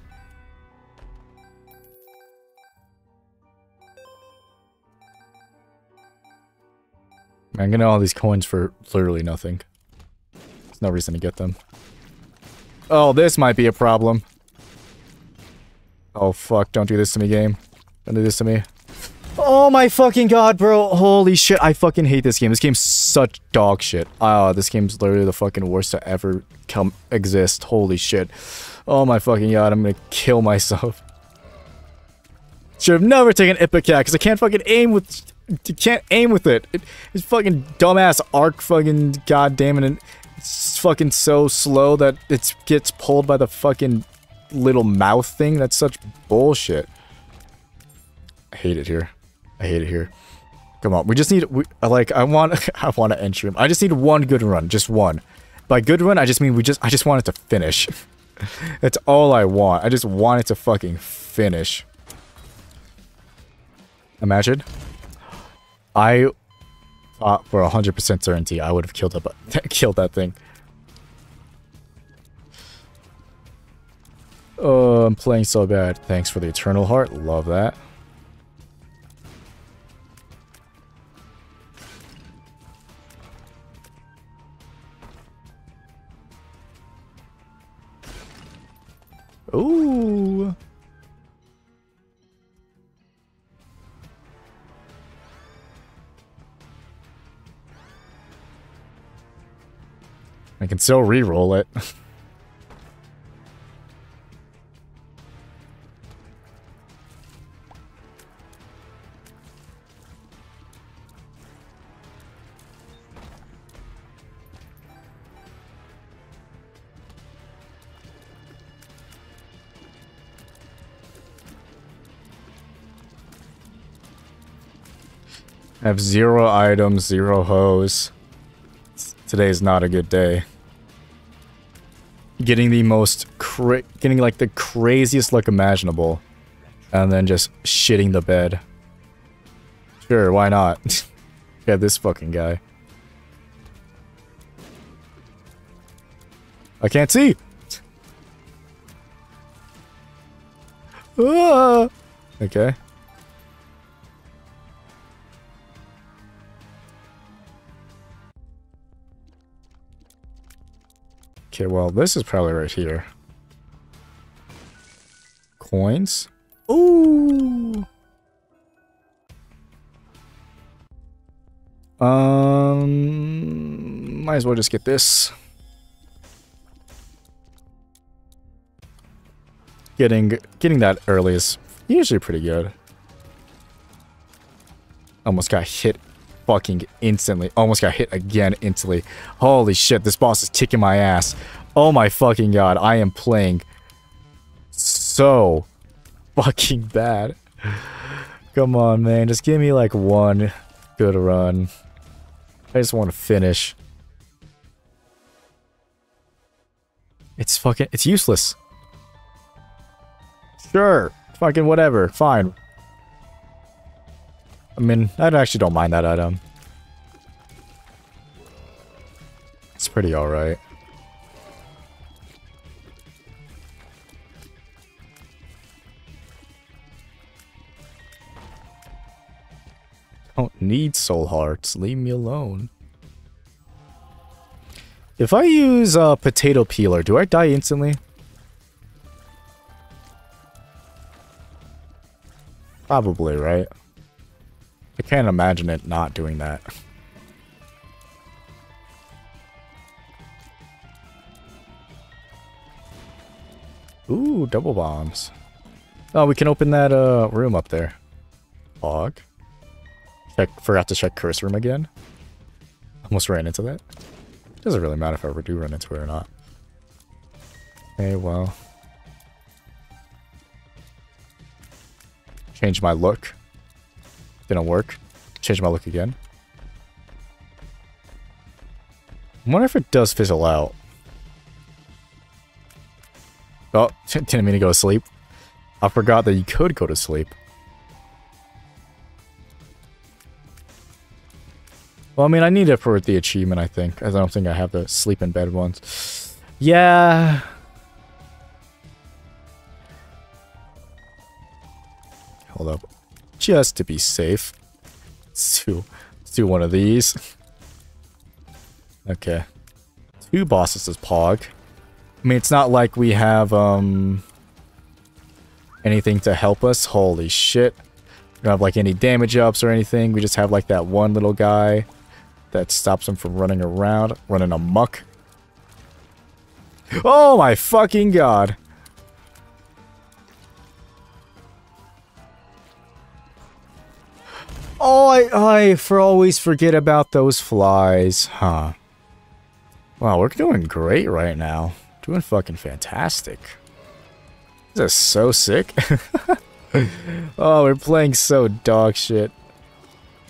I'm getting all these coins for literally nothing. There's no reason to get them. Oh, this might be a problem. Oh, fuck. Don't do this to me, game. Don't do this to me. Oh my fucking god, bro. Holy shit. I fucking hate this game. This game's such dog shit. Oh, this game's literally the fucking worst to ever come exist. Holy shit. Oh my fucking god. I'm gonna kill myself. Should have never taken Ipecac because I can't fucking aim with... You can't aim with it. it. It's fucking dumbass arc fucking goddamn it. It's fucking so slow that it gets pulled by the fucking little mouth thing. That's such bullshit. I hate it here. I hate it here. Come on, we just need, we, like, I want, I want to enter him. I just need one good run, just one. By good run, I just mean we just, I just want it to finish. That's all I want. I just want it to fucking finish. Imagine. I thought for 100% certainty I would have killed, that, killed that thing. Oh, I'm playing so bad. Thanks for the Eternal Heart. Love that. Ooh. I can still re-roll it. have zero items, zero hose. Today is not a good day. Getting the most getting like the craziest look imaginable. And then just shitting the bed. Sure, why not? yeah, this fucking guy. I can't see! ah! Okay. Okay, well, this is probably right here. Coins. Ooh! Um, might as well just get this. Getting getting that early is usually pretty good. Almost got hit fucking instantly. Almost got hit again instantly. Holy shit, this boss is kicking my ass. Oh my fucking god, I am playing so fucking bad. Come on, man. Just give me like one good run. I just want to finish. It's fucking, it's useless. Sure. Fucking whatever. Fine. I mean, I actually don't mind that item. It's pretty alright. Don't need soul hearts. Leave me alone. If I use a uh, potato peeler, do I die instantly? Probably, right? I can't imagine it not doing that. Ooh, double bombs. Oh, we can open that uh, room up there. Log. Check, forgot to check curse room again. Almost ran into that. Doesn't really matter if I ever do run into it or not. Okay, well. Change my look. Didn't work. Change my look again. I wonder if it does fizzle out. Oh, didn't mean to go to sleep. I forgot that you could go to sleep. Well, I mean, I need it for the achievement, I think. I don't think I have the sleep in bed ones. Yeah. Hold up just to be safe. Let's do, let's do one of these. Okay. Two bosses as Pog. I mean, it's not like we have, um... Anything to help us. Holy shit. We don't have like any damage ups or anything. We just have like that one little guy that stops him from running around, running amok. Oh my fucking god. Oh, I, I for always forget about those flies, huh? Wow, we're doing great right now. Doing fucking fantastic. This is so sick. oh, we're playing so dog shit.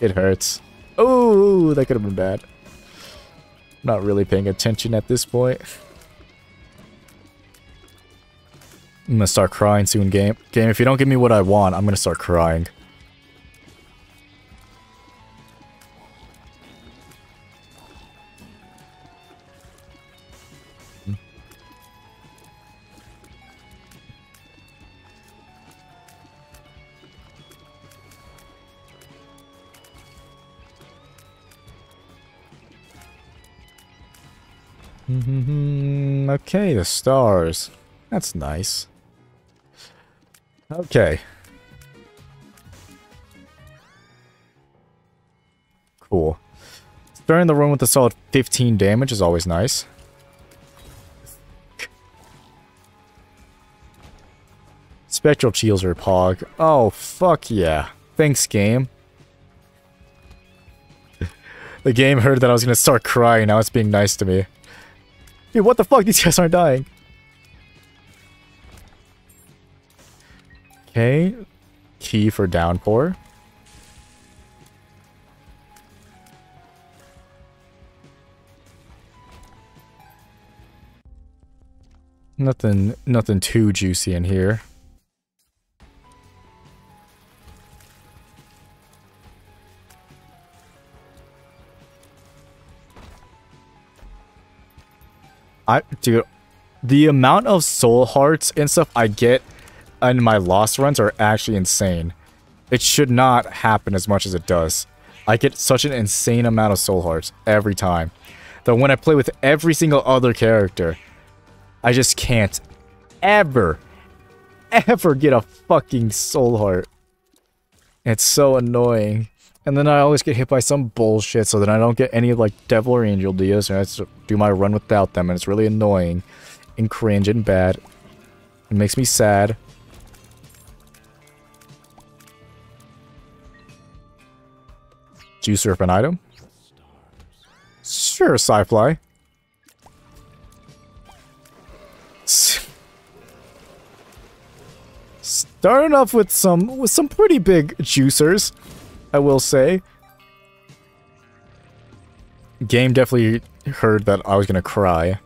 It hurts. Oh, that could have been bad. Not really paying attention at this point. I'm gonna start crying soon, game. Game, if you don't give me what I want, I'm gonna start crying. Mm-hmm. okay, the stars. That's nice. Okay. Cool. Starting the room with a solid 15 damage is always nice. Spectral Shields are pog. Oh, fuck yeah. Thanks, game. the game heard that I was gonna start crying, now it's being nice to me. Dude, what the fuck? These guys aren't dying. Okay. Key for downpour. Nothing nothing too juicy in here. I dude, the amount of soul hearts and stuff I get in my lost runs are actually insane. It should not happen as much as it does. I get such an insane amount of soul hearts every time. That when I play with every single other character, I just can't ever, ever get a fucking soul heart. It's so annoying. And then I always get hit by some bullshit, so then I don't get any like Devil or Angel Dias, and I have to do my run without them, and it's really annoying and cringe and bad. It makes me sad. Juicer up an item? Sure, Psy Fly. Starting off with some with some pretty big juicers. I will say. Game definitely heard that I was gonna cry.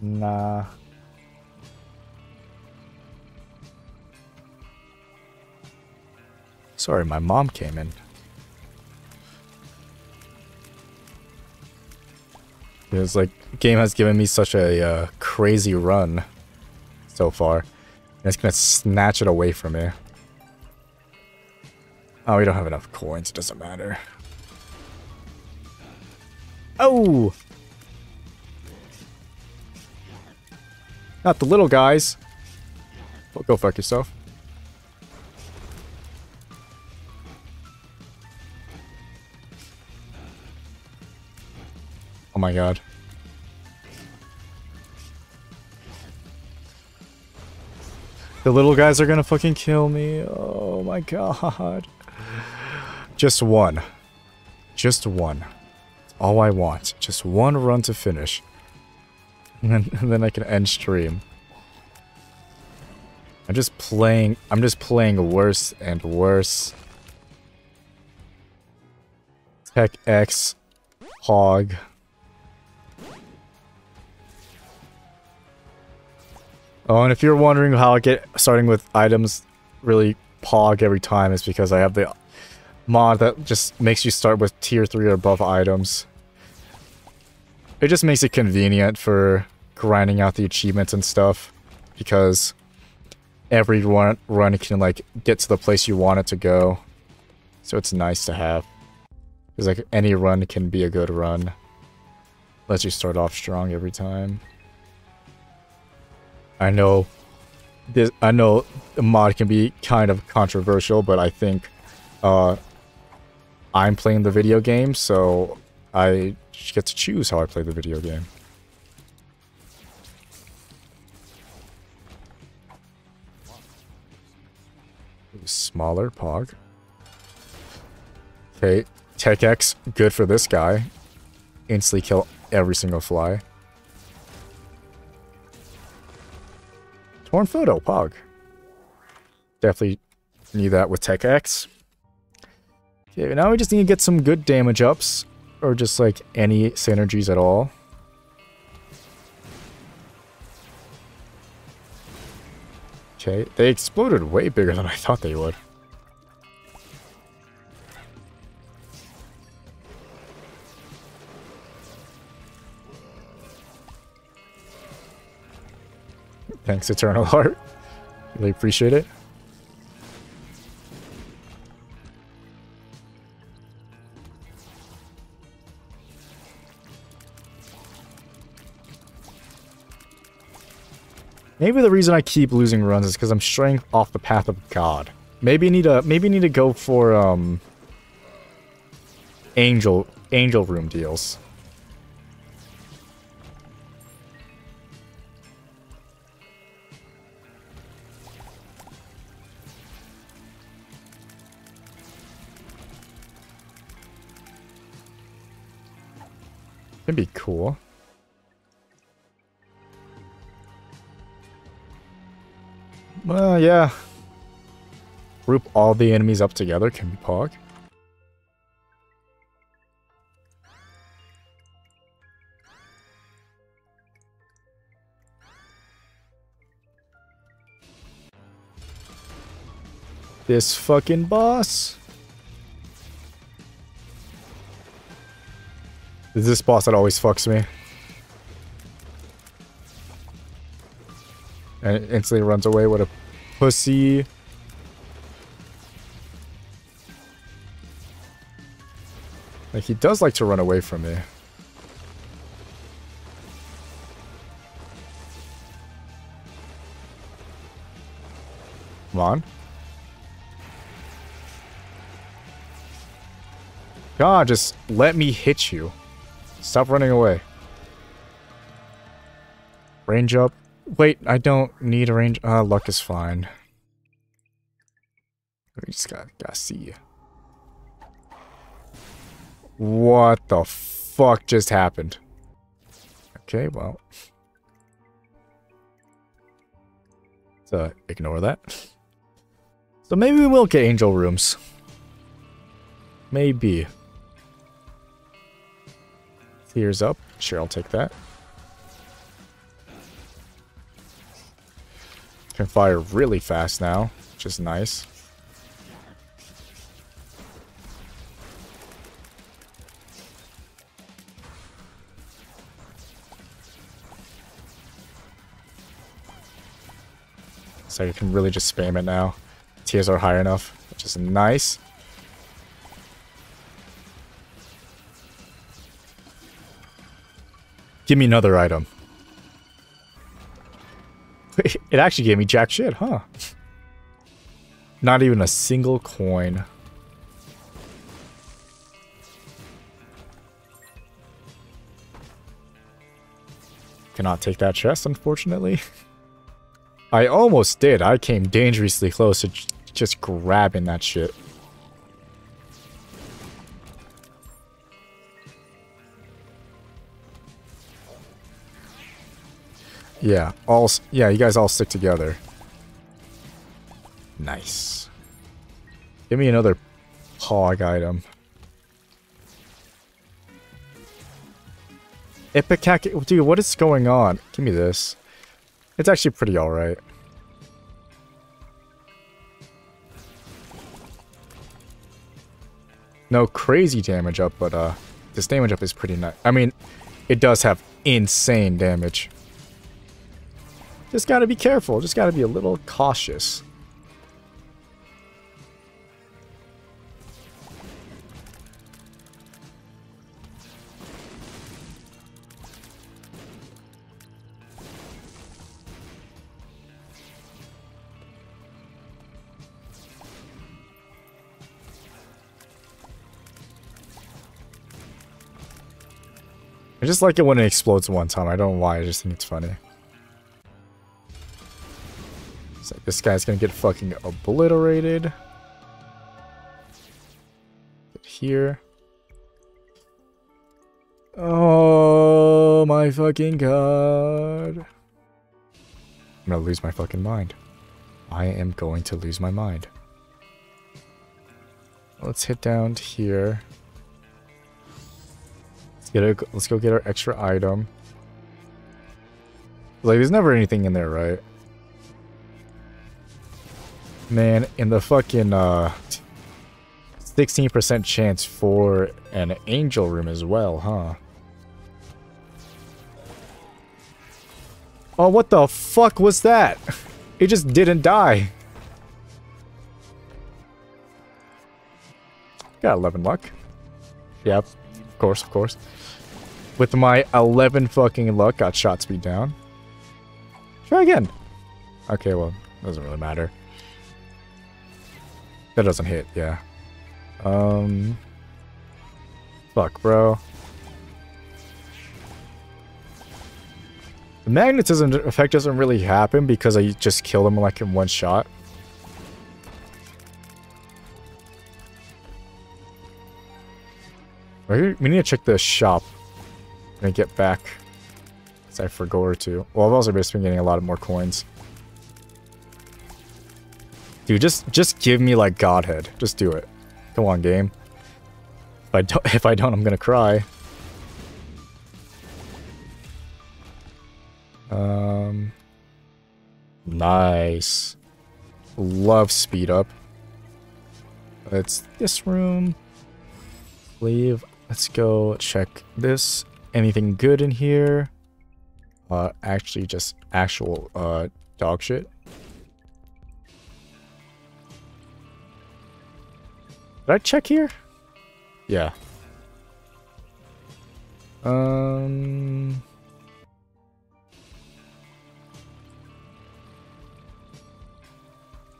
Nah. Sorry, my mom came in. It's like, game has given me such a uh, crazy run so far. And it's gonna snatch it away from me. Oh, we don't have enough coins, it doesn't matter. Oh! Not the little guys. Well, go fuck yourself. Oh my god. The little guys are gonna fucking kill me. Oh my god. Just one. Just one. All I want. Just one run to finish. And then, and then I can end stream. I'm just playing... I'm just playing worse and worse. Tech X. Hog. Oh, and if you're wondering how I get starting with items really pog every time, it's because I have the mod that just makes you start with tier 3 or above items. It just makes it convenient for grinding out the achievements and stuff, because every run, run can like get to the place you want it to go. So it's nice to have. Because like any run can be a good run. Lets you start off strong every time. I know this I know the mod can be kind of controversial, but I think uh I'm playing the video game, so I get to choose how I play the video game. Smaller pog. Okay, Tech X, good for this guy. Instantly kill every single fly. Torn photo, pog. Definitely need that with Tech X. Okay, now we just need to get some good damage ups. Or just like any synergies at all. Okay, they exploded way bigger than I thought they would. Thanks, Eternal Heart. Really appreciate it. Maybe the reason I keep losing runs is because I'm straying off the path of God. Maybe need to maybe need to go for um angel angel room deals. It'd be cool. Well, yeah. Group all the enemies up together can be Pog. This fucking boss. Is this boss that always fucks me? And it instantly runs away. What a pussy. Like, he does like to run away from me. Come on. God, just let me hit you. Stop running away. Range up. Wait, I don't need a range. Uh, luck is fine. We just got, gotta see. What the fuck just happened? Okay, well. So, ignore that. So maybe we will get angel rooms. Maybe. Tears up. Sure, I'll take that. Can fire really fast now, which is nice. So you can really just spam it now. Tears are high enough, which is nice. Give me another item. It actually gave me jack shit, huh? Not even a single coin. Cannot take that chest, unfortunately. I almost did. I came dangerously close to just grabbing that shit. Yeah, all yeah, you guys all stick together. Nice. Give me another hog item. Ipecac dude, what is going on? Give me this. It's actually pretty alright. No crazy damage up, but uh this damage up is pretty nice. I mean, it does have insane damage. Just gotta be careful. Just gotta be a little cautious. I just like it when it explodes one time. I don't know why. I just think it's funny. It's like this guy's gonna get fucking obliterated. Here. Oh my fucking god. I'm gonna lose my fucking mind. I am going to lose my mind. Let's hit down here. Let's get a, let's go get our extra item. Like there's never anything in there, right? Man, in the fucking uh 16% chance for an angel room as well, huh? Oh, what the fuck was that? It just didn't die. Got 11 luck. Yep, of course, of course. With my 11 fucking luck, got shot speed down. Try again. Okay, well, doesn't really matter. That doesn't hit, yeah. Um... Fuck, bro. The magnetism effect doesn't really happen because I just kill them like in one shot. We need to check the shop when I get back. Because I forgot to. Well, I've also been getting a lot of more coins. Dude, just just give me like Godhead. Just do it. Come on, game. If I don't, if I don't, I'm gonna cry. Um, nice. Love speed up. It's this room. Leave. Let's go check this. Anything good in here? Uh, actually, just actual uh dog shit. Did I check here? Yeah. Um.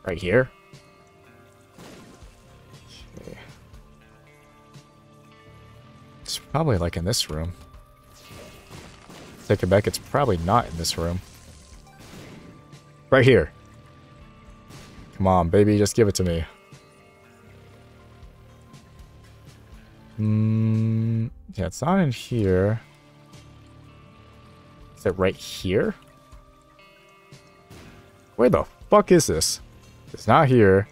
Right here? Okay. It's probably like in this room. Take it back, it's probably not in this room. Right here. Come on, baby, just give it to me. Hmm. Yeah, it's not in here. Is it right here? Where the fuck is this? It's not here.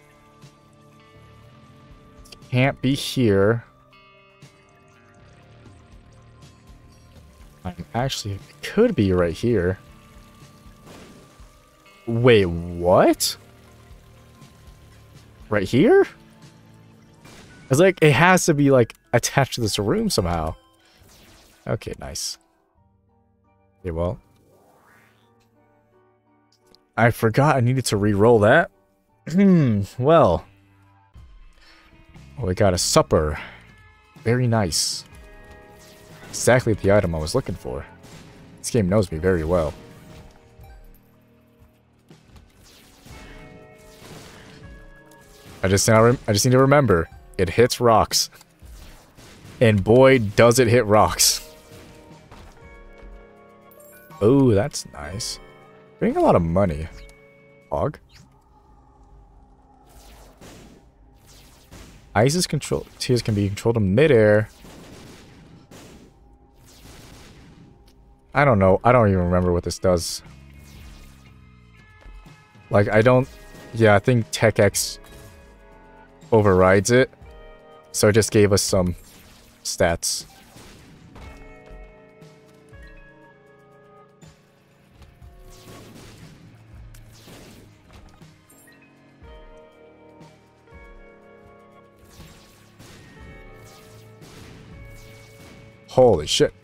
Can't be here. I'm actually, it could be right here. Wait, what? Right here? It's like, it has to be like attached to this room somehow. Okay, nice. Okay, well. I forgot I needed to re-roll that. Hmm, well. We got a supper. Very nice. Exactly the item I was looking for. This game knows me very well. I just now I just need to remember, it hits rocks. And boy, does it hit rocks. Oh, that's nice. Bring a lot of money. Hog. Ice's control tears can be controlled in midair. I don't know. I don't even remember what this does. Like, I don't... Yeah, I think Tech X overrides it. So it just gave us some stats. Holy shit.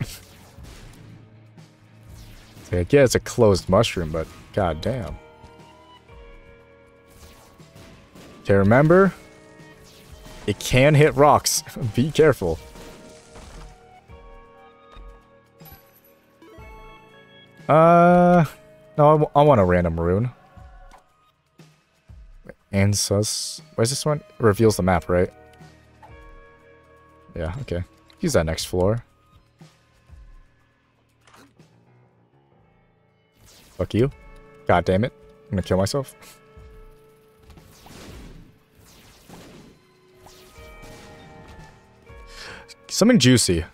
Yeah, it's a closed mushroom, but god damn. Okay, remember? It can hit rocks. Be careful. Uh, no, I, want a random rune. Ansuz. Where's this one? It reveals the map, right? Yeah, okay. Use that next floor. Fuck you. God damn it. I'm gonna kill myself. Something juicy.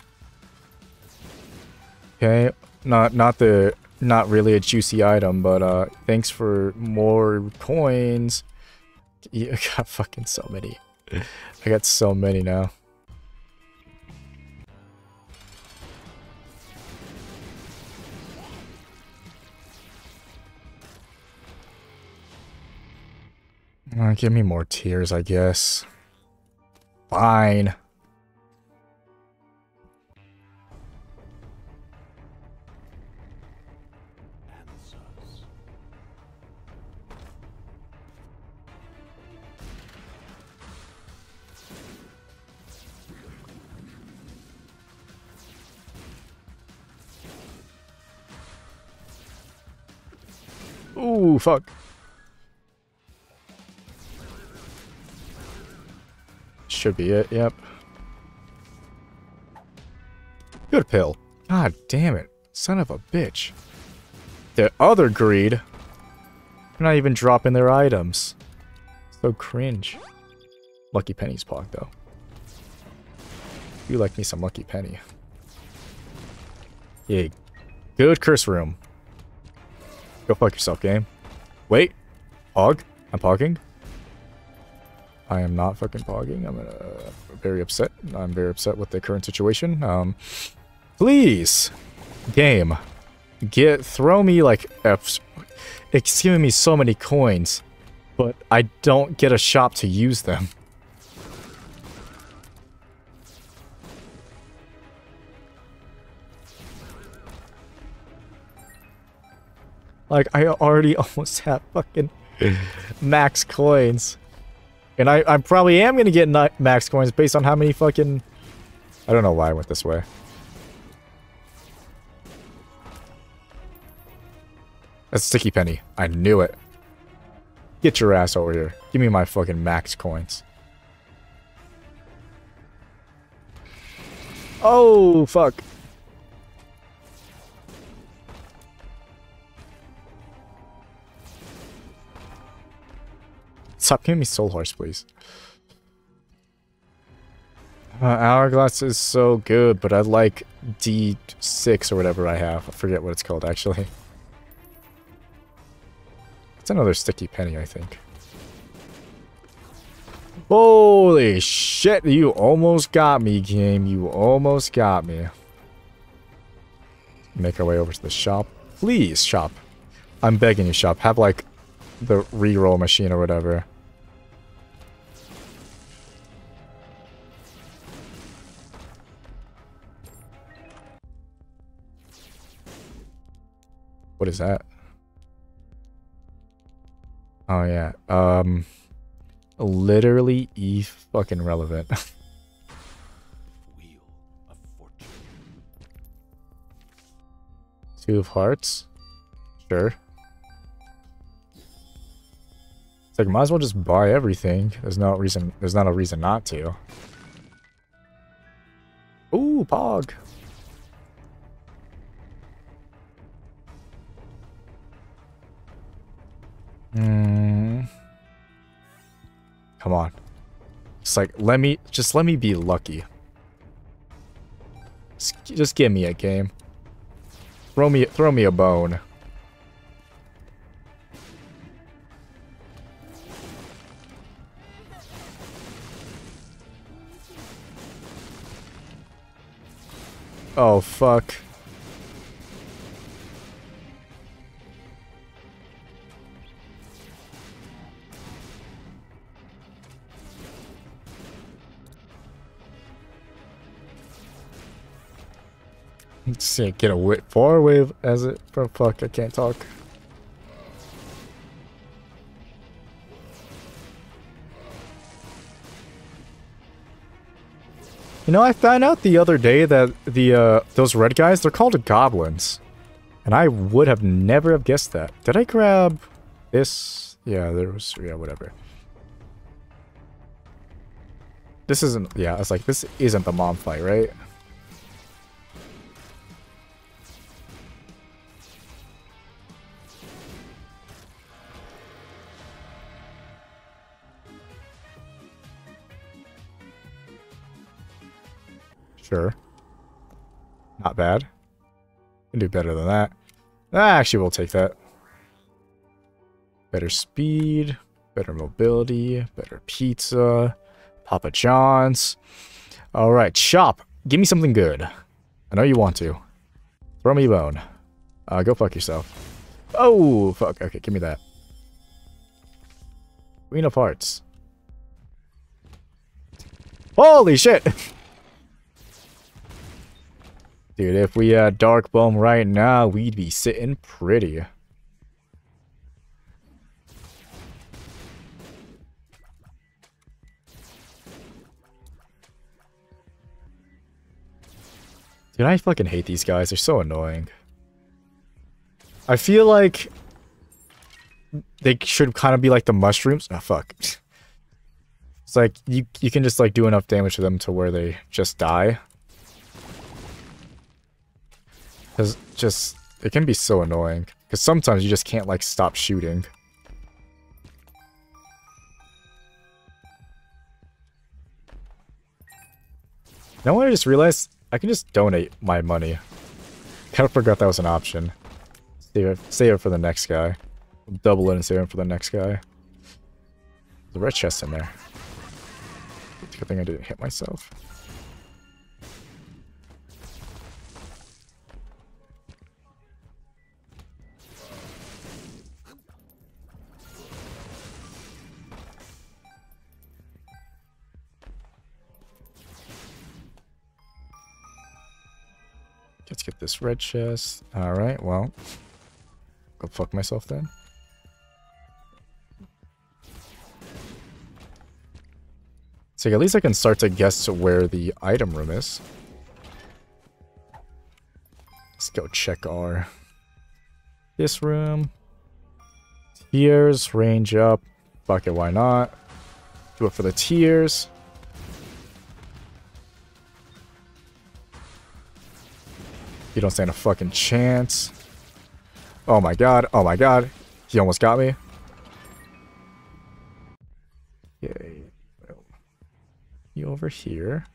Okay, not not the not really a juicy item, but uh thanks for more coins. Yeah, I got fucking so many. I got so many now. Uh, give me more tears, I guess. Fine. Ooh, fuck. Should be it, yep. Good pill. God damn it. Son of a bitch. The other greed. They're not even dropping their items. So cringe. Lucky Penny's pog, though. You like me some Lucky Penny. Yay. Good curse room. Go fuck yourself, game. Wait. Pog? I'm pogging? I am not fucking pogging. I'm uh, very upset. I'm very upset with the current situation. Um, please, game, get throw me like F. It's giving me so many coins, but I don't get a shop to use them. Like I already almost have fucking max coins. And I, I probably am going to get max coins based on how many fucking... I don't know why I went this way. That's Sticky Penny. I knew it. Get your ass over here. Give me my fucking max coins. Oh, fuck. Stop giving me Soul Horse, please. Uh, Hourglass is so good, but I like D6 or whatever I have. I forget what it's called, actually. It's another Sticky Penny, I think. Holy shit, you almost got me, game. You almost got me. Make our way over to the shop. Please, shop. I'm begging you, shop. Have, like, the reroll machine or whatever. What is that? Oh yeah. Um literally e fucking relevant. Two of hearts? Sure. It's like might as well just buy everything. There's no reason there's not a reason not to. Ooh, Pog. Hmm. Come on. It's like, let me, just let me be lucky. Just give me a game. Throw me, throw me a bone. Oh, fuck. See, get a far wave as it for fuck, I can't talk. You know, I found out the other day that the uh, those red guys, they're called globins. And I would have never have guessed that. Did I grab this? Yeah, there was, yeah, whatever. This isn't, yeah, I was like, this isn't the mom fight, right? Sure. Not bad. Can do better than that. Ah, actually, we'll take that. Better speed, better mobility, better pizza, Papa John's. All right, shop. Give me something good. I know you want to. Throw me a bone. Uh, go fuck yourself. Oh, fuck. Okay, give me that. Queen of Hearts. Holy shit! Dude, if we had Dark Bum right now, we'd be sitting pretty. Dude, I fucking hate these guys. They're so annoying. I feel like they should kind of be like the mushrooms. Oh, fuck. It's like you you can just like do enough damage to them to where they just die. Cause just it can be so annoying. Cause sometimes you just can't like stop shooting. Now I just realized I can just donate my money. Kind of forgot that was an option. Save it, save it for the next guy. Double it and save it for the next guy. There's a red chest in there. Good thing I didn't hit myself. Get this red chest. Alright, well. Go fuck myself then. So at least I can start to guess where the item room is. Let's go check our... This room. Tears, range up. Fuck it, why not? Do it for the tears. You don't stand a fucking chance. Oh my god, oh my god. He almost got me. Yay. You over here.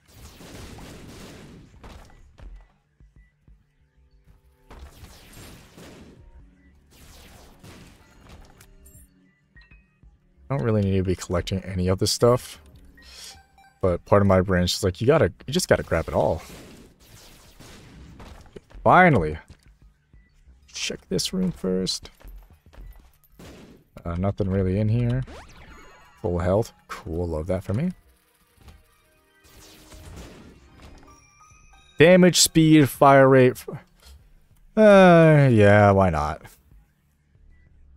I don't really need to be collecting any of this stuff. But part of my brain is like, you gotta, you just gotta grab it all. Finally. Check this room first. Uh, nothing really in here. Full health. Cool, love that for me. Damage, speed, fire rate. Uh, yeah, why not?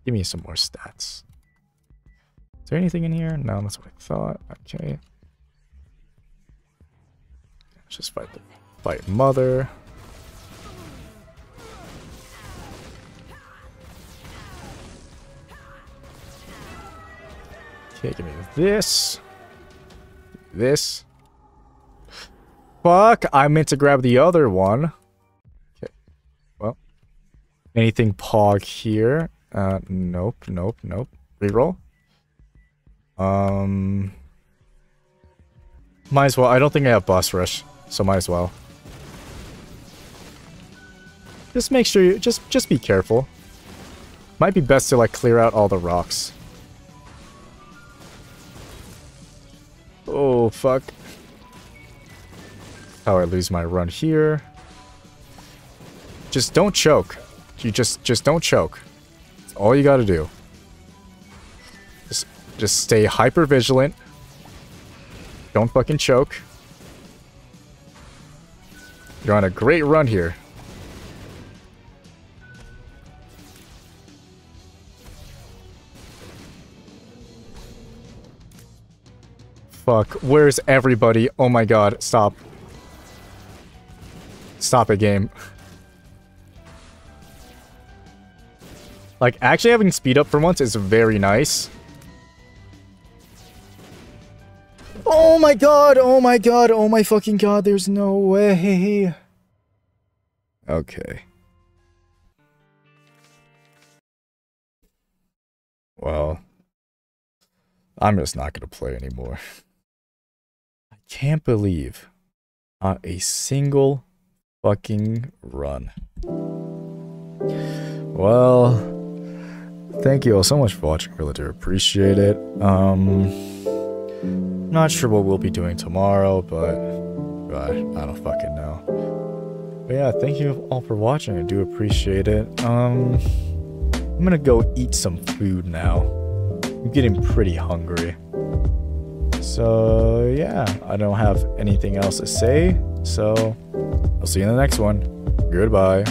Give me some more stats. Is there anything in here? No, that's what I thought. Okay. Let's just fight the fight mother. Okay, give me this. This. Fuck, I meant to grab the other one. Okay. Well. Anything pog here? Uh, nope, nope, nope. Reroll. Um... Might as well. I don't think I have boss rush, so might as well. Just make sure you... Just, just be careful. Might be best to, like, clear out all the rocks. Oh, fuck. How I lose my run here. Just don't choke. You just just don't choke. That's all you gotta do. Just just stay hyper vigilant. Don't fucking choke. You're on a great run here. Fuck, where's everybody? Oh my god, stop. Stop it, game. Like, actually having speed up for once is very nice. Oh my god, oh my god, oh my fucking god, there's no way. Okay. Well, I'm just not gonna play anymore. I can't believe Not a single fucking run. Well, thank you all so much for watching. Really do appreciate it. Um, not sure what we'll be doing tomorrow, but, but I don't fucking know. But yeah, thank you all for watching. I do appreciate it. Um, I'm gonna go eat some food now. I'm getting pretty hungry. So yeah, I don't have anything else to say. So I'll see you in the next one. Goodbye.